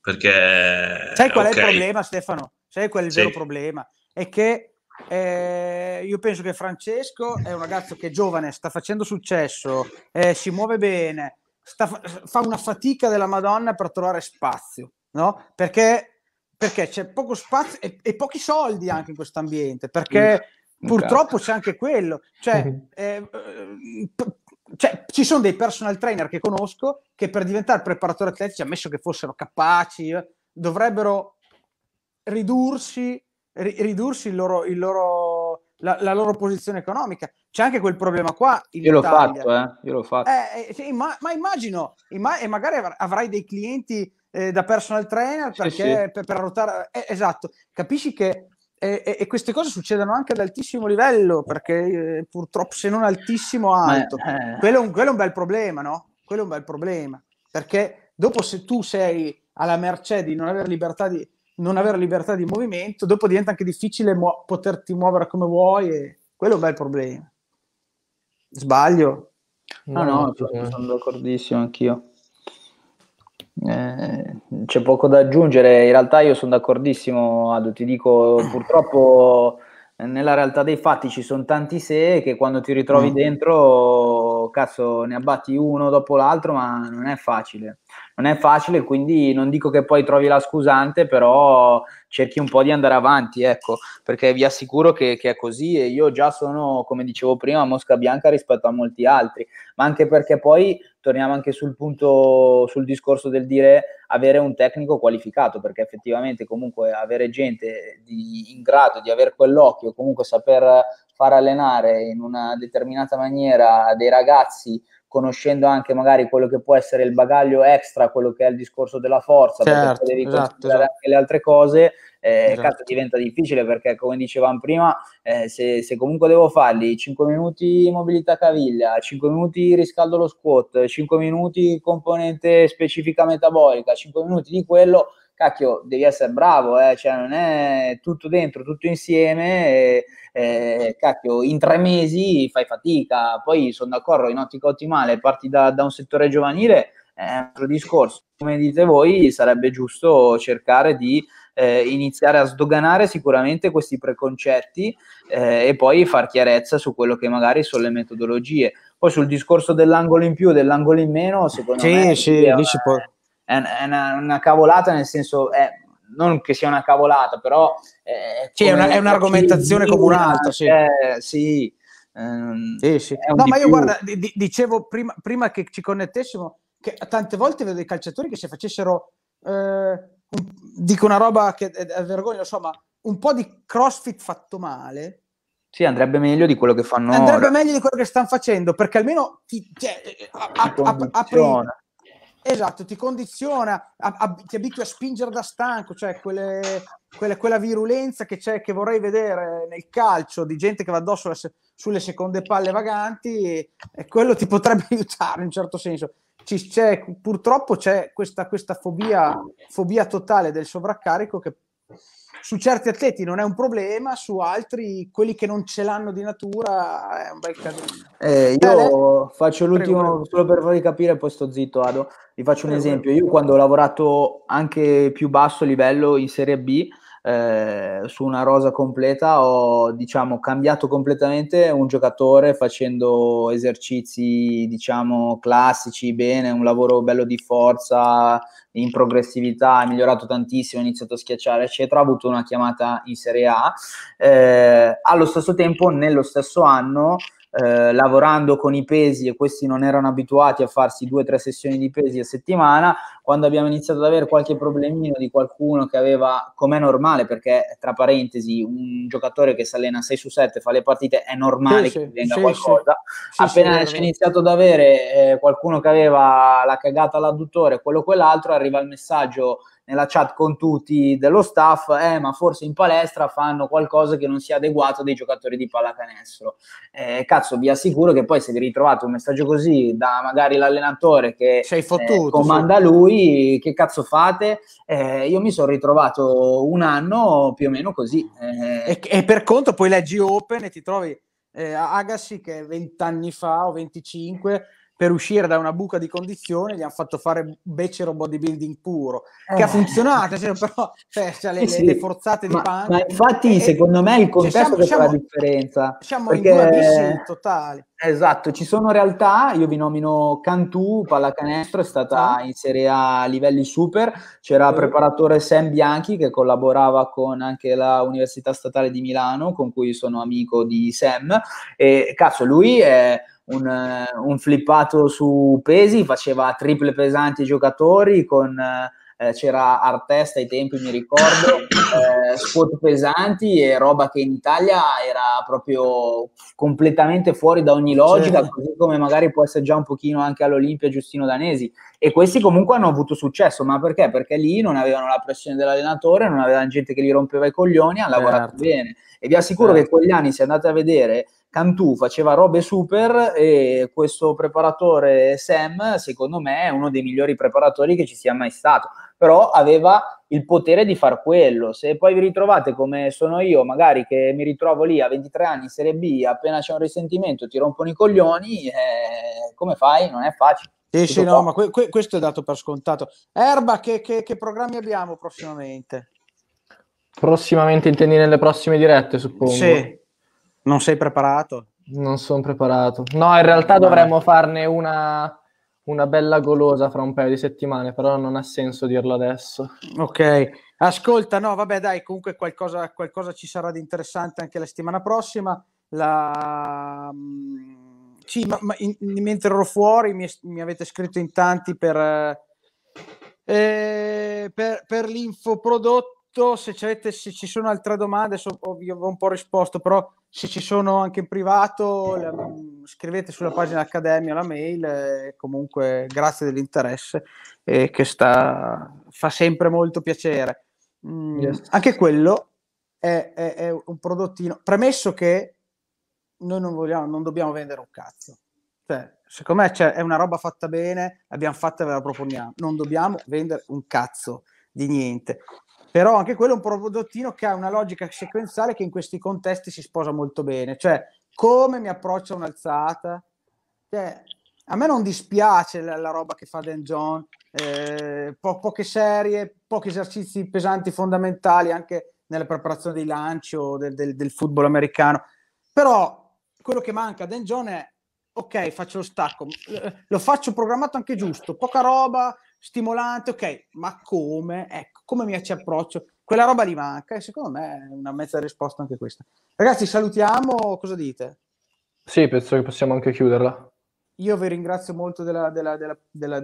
Perché... Sai qual okay. è il problema, Stefano? Sai qual è il sì. vero problema? È che eh, io penso che Francesco è un ragazzo che è giovane, sta facendo successo, eh, si muove bene, sta, fa una fatica della Madonna per trovare spazio, no? Perché perché c'è poco spazio e, e pochi soldi anche in questo ambiente, perché mm. purtroppo c'è anche quello. Cioè, mm-hmm. eh, cioè, ci sono dei personal trainer che conosco che per diventare preparatori atletici, ammesso che fossero capaci, dovrebbero ridursi ridursi il loro, il loro, la, la, loro posizione economica. C'è anche quel problema qua. Io l'ho fatto, eh? Io l'ho fatto. Eh, eh, ma, ma, immagino, imma- e magari avrai dei clienti eh, da personal trainer perché sì, sì. Per, per ruotare. Eh, esatto, capisci che e, e, queste cose succedono anche ad altissimo livello perché eh, purtroppo se non altissimo alto Ma, eh. quello, quello, è un bel problema no? quello è un bel problema perché dopo se tu sei alla mercé di non avere libertà di, non avere libertà di movimento dopo diventa anche difficile mu- poterti muovere come vuoi e quello è un bel problema sbaglio? no no, no sono, sono d'accordissimo anch'io eh, c'è poco da aggiungere, in realtà io sono d'accordissimo, Ado, ti dico purtroppo nella realtà dei fatti ci sono tanti se che quando ti ritrovi mm. dentro, cazzo, ne abbatti uno dopo l'altro, ma non è facile. Non è facile, quindi non dico che poi trovi la scusante, però cerchi un po' di andare avanti, ecco, perché vi assicuro che, che è così e io già sono, come dicevo prima, mosca bianca rispetto a molti altri, ma anche perché poi torniamo anche sul punto, sul discorso del dire avere un tecnico qualificato, perché effettivamente comunque avere gente di, in grado di avere quell'occhio, comunque saper far allenare in una determinata maniera dei ragazzi conoscendo anche magari quello che può essere il bagaglio extra, quello che è il discorso della forza, certo, perché devi esatto, considerare esatto. anche le altre cose, eh, esatto. cazzo diventa difficile perché come dicevamo prima, eh, se, se, comunque devo farli 5 minuti mobilità caviglia, 5 minuti riscaldo lo squat, 5 minuti componente specifica metabolica, 5 minuti di quello, cacchio, devi essere bravo, eh? cioè non è tutto dentro, tutto insieme. E, eh, cacchio, in tre mesi fai fatica, poi sono d'accordo, in ottica ottimale parti da, da un settore giovanile, è un altro discorso. Come dite voi, sarebbe giusto cercare di eh, iniziare a sdoganare sicuramente questi preconcetti eh, e poi far chiarezza su quello che magari sono le metodologie. Poi sul discorso dell'angolo in più, dell'angolo in meno, secondo sì, me sì, è, una, può... è, una, una, cavolata, nel senso è non che sia una cavolata, però... Eh, sì, è, una, è un'argomentazione comunale. Sì, eh, sì. Ehm, sì, sì. No, ma io più. guarda, di, dicevo prima, prima, che ci connettessimo che tante volte vedo i calciatori che se facessero, eh, un, dico una roba che è, è vergogna, so, ma un po' di crossfit fatto male. Sì, andrebbe meglio di quello che fanno Andrebbe ora. meglio di quello che stanno facendo, perché almeno ti, cioè, a, a, a, apri, Esatto, ti condiziona, a, a, ti abitua a spingere da stanco, cioè quelle, quelle, quella virulenza che, che vorrei vedere nel calcio di gente che va addosso se, sulle seconde palle vaganti e, e, quello ti potrebbe aiutare in un certo senso. C'è, purtroppo c'è questa, questa fobia, fobia totale del sovraccarico che su certi atleti non è un problema, su altri, quelli che non ce l'hanno di natura, è un bel casino. Eh, io eh, faccio l'ultimo, prego, solo per farvi capire, poi sto zitto, Ado. Vi faccio un esempio. Io quando ho lavorato anche più basso livello in Serie B, eh, su una rosa completa ho diciamo cambiato completamente un giocatore facendo esercizi diciamo classici bene un lavoro bello di forza in progressività, è migliorato tantissimo, ha iniziato a schiacciare, eccetera, ha avuto una chiamata in Serie A. Eh, allo stesso tempo, nello stesso anno, eh, lavorando con i pesi e questi non erano abituati a farsi due o tre sessioni di pesi a settimana, quando abbiamo iniziato ad avere qualche problemino di qualcuno che aveva, com'è normale, perché tra parentesi, un giocatore che si allena 6 su 7 fa le partite, è normale sì, che sì, venga sì, qualcosa. Appena si è iniziato ad avere eh, qualcuno che aveva la cagata all'adduttore, quello o quell'altro, arriva il messaggio nella chat con tutti dello staff, eh, ma forse in palestra fanno qualcosa che non sia adeguato dei giocatori di pallacanestro. Eh, cazzo, vi assicuro che poi se vi ritrovate un messaggio così da magari l'allenatore che fottuto, eh, comanda lui, che cazzo fate? Eh, io mi sono ritrovato un anno più o meno così. Eh. E, e, per conto poi leggi Open e ti trovi eh, Agassi che 20 anni fa o 25 per uscire da una buca di condizioni gli hanno fatto fare becero bodybuilding puro eh. che ha funzionato cioè, però cioè, cioè, le, sì, le, forzate ma, di punk ma infatti e, secondo me il contesto cioè, siamo, fa la differenza siamo perché... in due abissi totali. Esatto ci sono realtà io vi nomino Cantù pallacanestro è stata in Serie A a livelli super c'era il preparatore Sam Bianchi che collaborava con anche la Università Statale di Milano con cui sono amico di Sam e cazzo lui è un, un, flippato su pesi, faceva triple pesanti i giocatori con eh, c'era Artest ai tempi, mi ricordo, eh, spot pesanti e roba che in Italia era proprio completamente fuori da ogni logica, sì. così come magari può essere già un pochino anche all'Olimpia Giustino Danesi. E questi comunque hanno avuto successo, ma perché? Perché lì non avevano la pressione dell'allenatore, non avevano gente che gli rompeva i coglioni, hanno lavorato certo. bene. E vi assicuro certo. che quegli anni, se andate a vedere, Cantù faceva robe super e questo preparatore Sam, secondo me, è uno dei migliori preparatori che ci sia mai stato. Però aveva il potere di far quello. Se poi vi ritrovate come sono io, magari che mi ritrovo lì a 23 anni in Serie B, appena c'è un risentimento ti rompono i coglioni, eh, come fai? Non è facile. Sì, sì, no, ma que- que- questo è dato per scontato. Erba, che, che, che programmi abbiamo prossimamente? Prossimamente intendi nelle prossime dirette, suppongo. Sì, non sei preparato? Non sono preparato. No, in realtà dovremmo farne una, una bella golosa fra un paio di settimane, però non ha senso dirlo adesso. Ok, ascolta, no, vabbè, dai, comunque qualcosa, qualcosa ci sarà di interessante anche la settimana prossima. La... Mm, sì, ma, ma in, mentre ero fuori mi, mi, avete scritto in tanti per, eh, per, per l'infoprodotto se, se, ci sono altre domande, so, vi ho un po' risposto, però se ci sono anche in privato, la, scrivete sulla pagina Accademia la mail. E comunque, grazie dell'interesse, eh, che sta, fa sempre molto piacere. Mm, yes. Anche quello è, è, è, un prodottino. Premesso che noi non, vogliamo, non dobbiamo vendere un cazzo. Cioè, secondo me cioè, è una roba fatta bene, l'abbiamo fatta e ve la proponiamo. Non dobbiamo vendere un cazzo di niente però anche quello è un prodottino che ha una logica sequenziale che in questi contesti si sposa molto bene, cioè come mi approccio a un'alzata, cioè, a me non dispiace la, la roba che fa Dan John, eh, po- poche serie, pochi esercizi pesanti fondamentali anche nella preparazione dei lanci o del, del, del football americano, però quello che manca a Dan John è ok, faccio lo stacco, lo faccio programmato anche giusto, poca roba, stimolante, ok, ma come? Ecco, come mi ci approccio? Quella roba lì manca e secondo me è una mezza risposta anche questa. Ragazzi, salutiamo, cosa dite? Sì, penso che possiamo anche chiuderla. Io vi ringrazio molto della, della, della,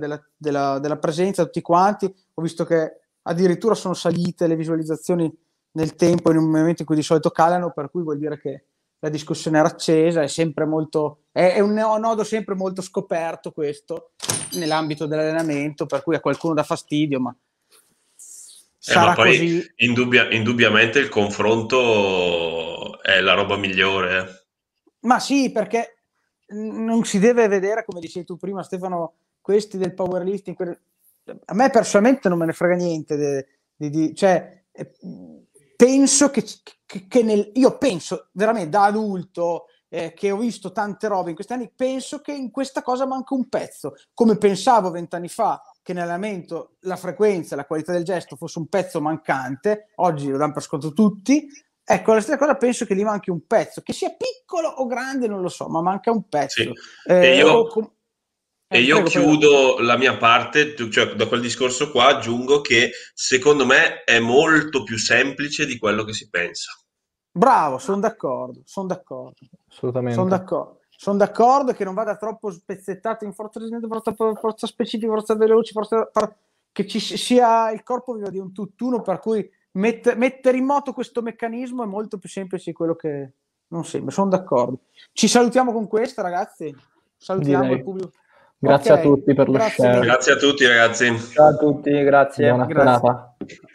della, presenza, tutti quanti. Ho visto che addirittura sono salite le visualizzazioni nel tempo in un momento in cui di solito calano, per cui vuol dire che la discussione era accesa, è sempre molto, è, è un nodo sempre molto scoperto questo nell'ambito dell'allenamento, per cui a qualcuno dà fastidio, ma sarà eh, ma così. Indubbia, indubbiamente il confronto è la roba migliore. Ma sì, perché non si deve vedere, come dicevi tu prima, Stefano, questi del powerlifting. A me personalmente non me ne frega niente. De, de, cioè, eh, penso che, che, nel, io penso veramente da adulto eh, che ho visto tante robe in questi anni, penso che in questa cosa manca un pezzo, come pensavo vent'anni fa che nell'allenamento la frequenza, la qualità del gesto fosse un pezzo mancante, oggi lo danno per sconto tutti, Ecco, la stessa cosa penso che gli manchi un pezzo, che sia piccolo o grande, non lo so, ma manca un pezzo. Sì. Eh, e io, com- e io prego, chiudo prego. la mia parte, cioè da quel discorso qua aggiungo che secondo me è molto più semplice di quello che si pensa. Bravo, sono d'accordo, sono d'accordo. Assolutamente. Sono d'accordo. Sono d'accordo che non vada troppo spezzettato in forza, forza, forza specifica, forza veloce, forza, che ci sia il corpo vivo di un tutt'uno, per cui met, mettere in moto questo meccanismo è molto più semplice di quello che non sembra. Sono d'accordo. Ci salutiamo con questa, ragazzi. Salutiamo Direi. il pubblico. Grazie okay. a tutti per lo grazie. share. Grazie a tutti ragazzi. Ciao a tutti, grazie. Buona grazie.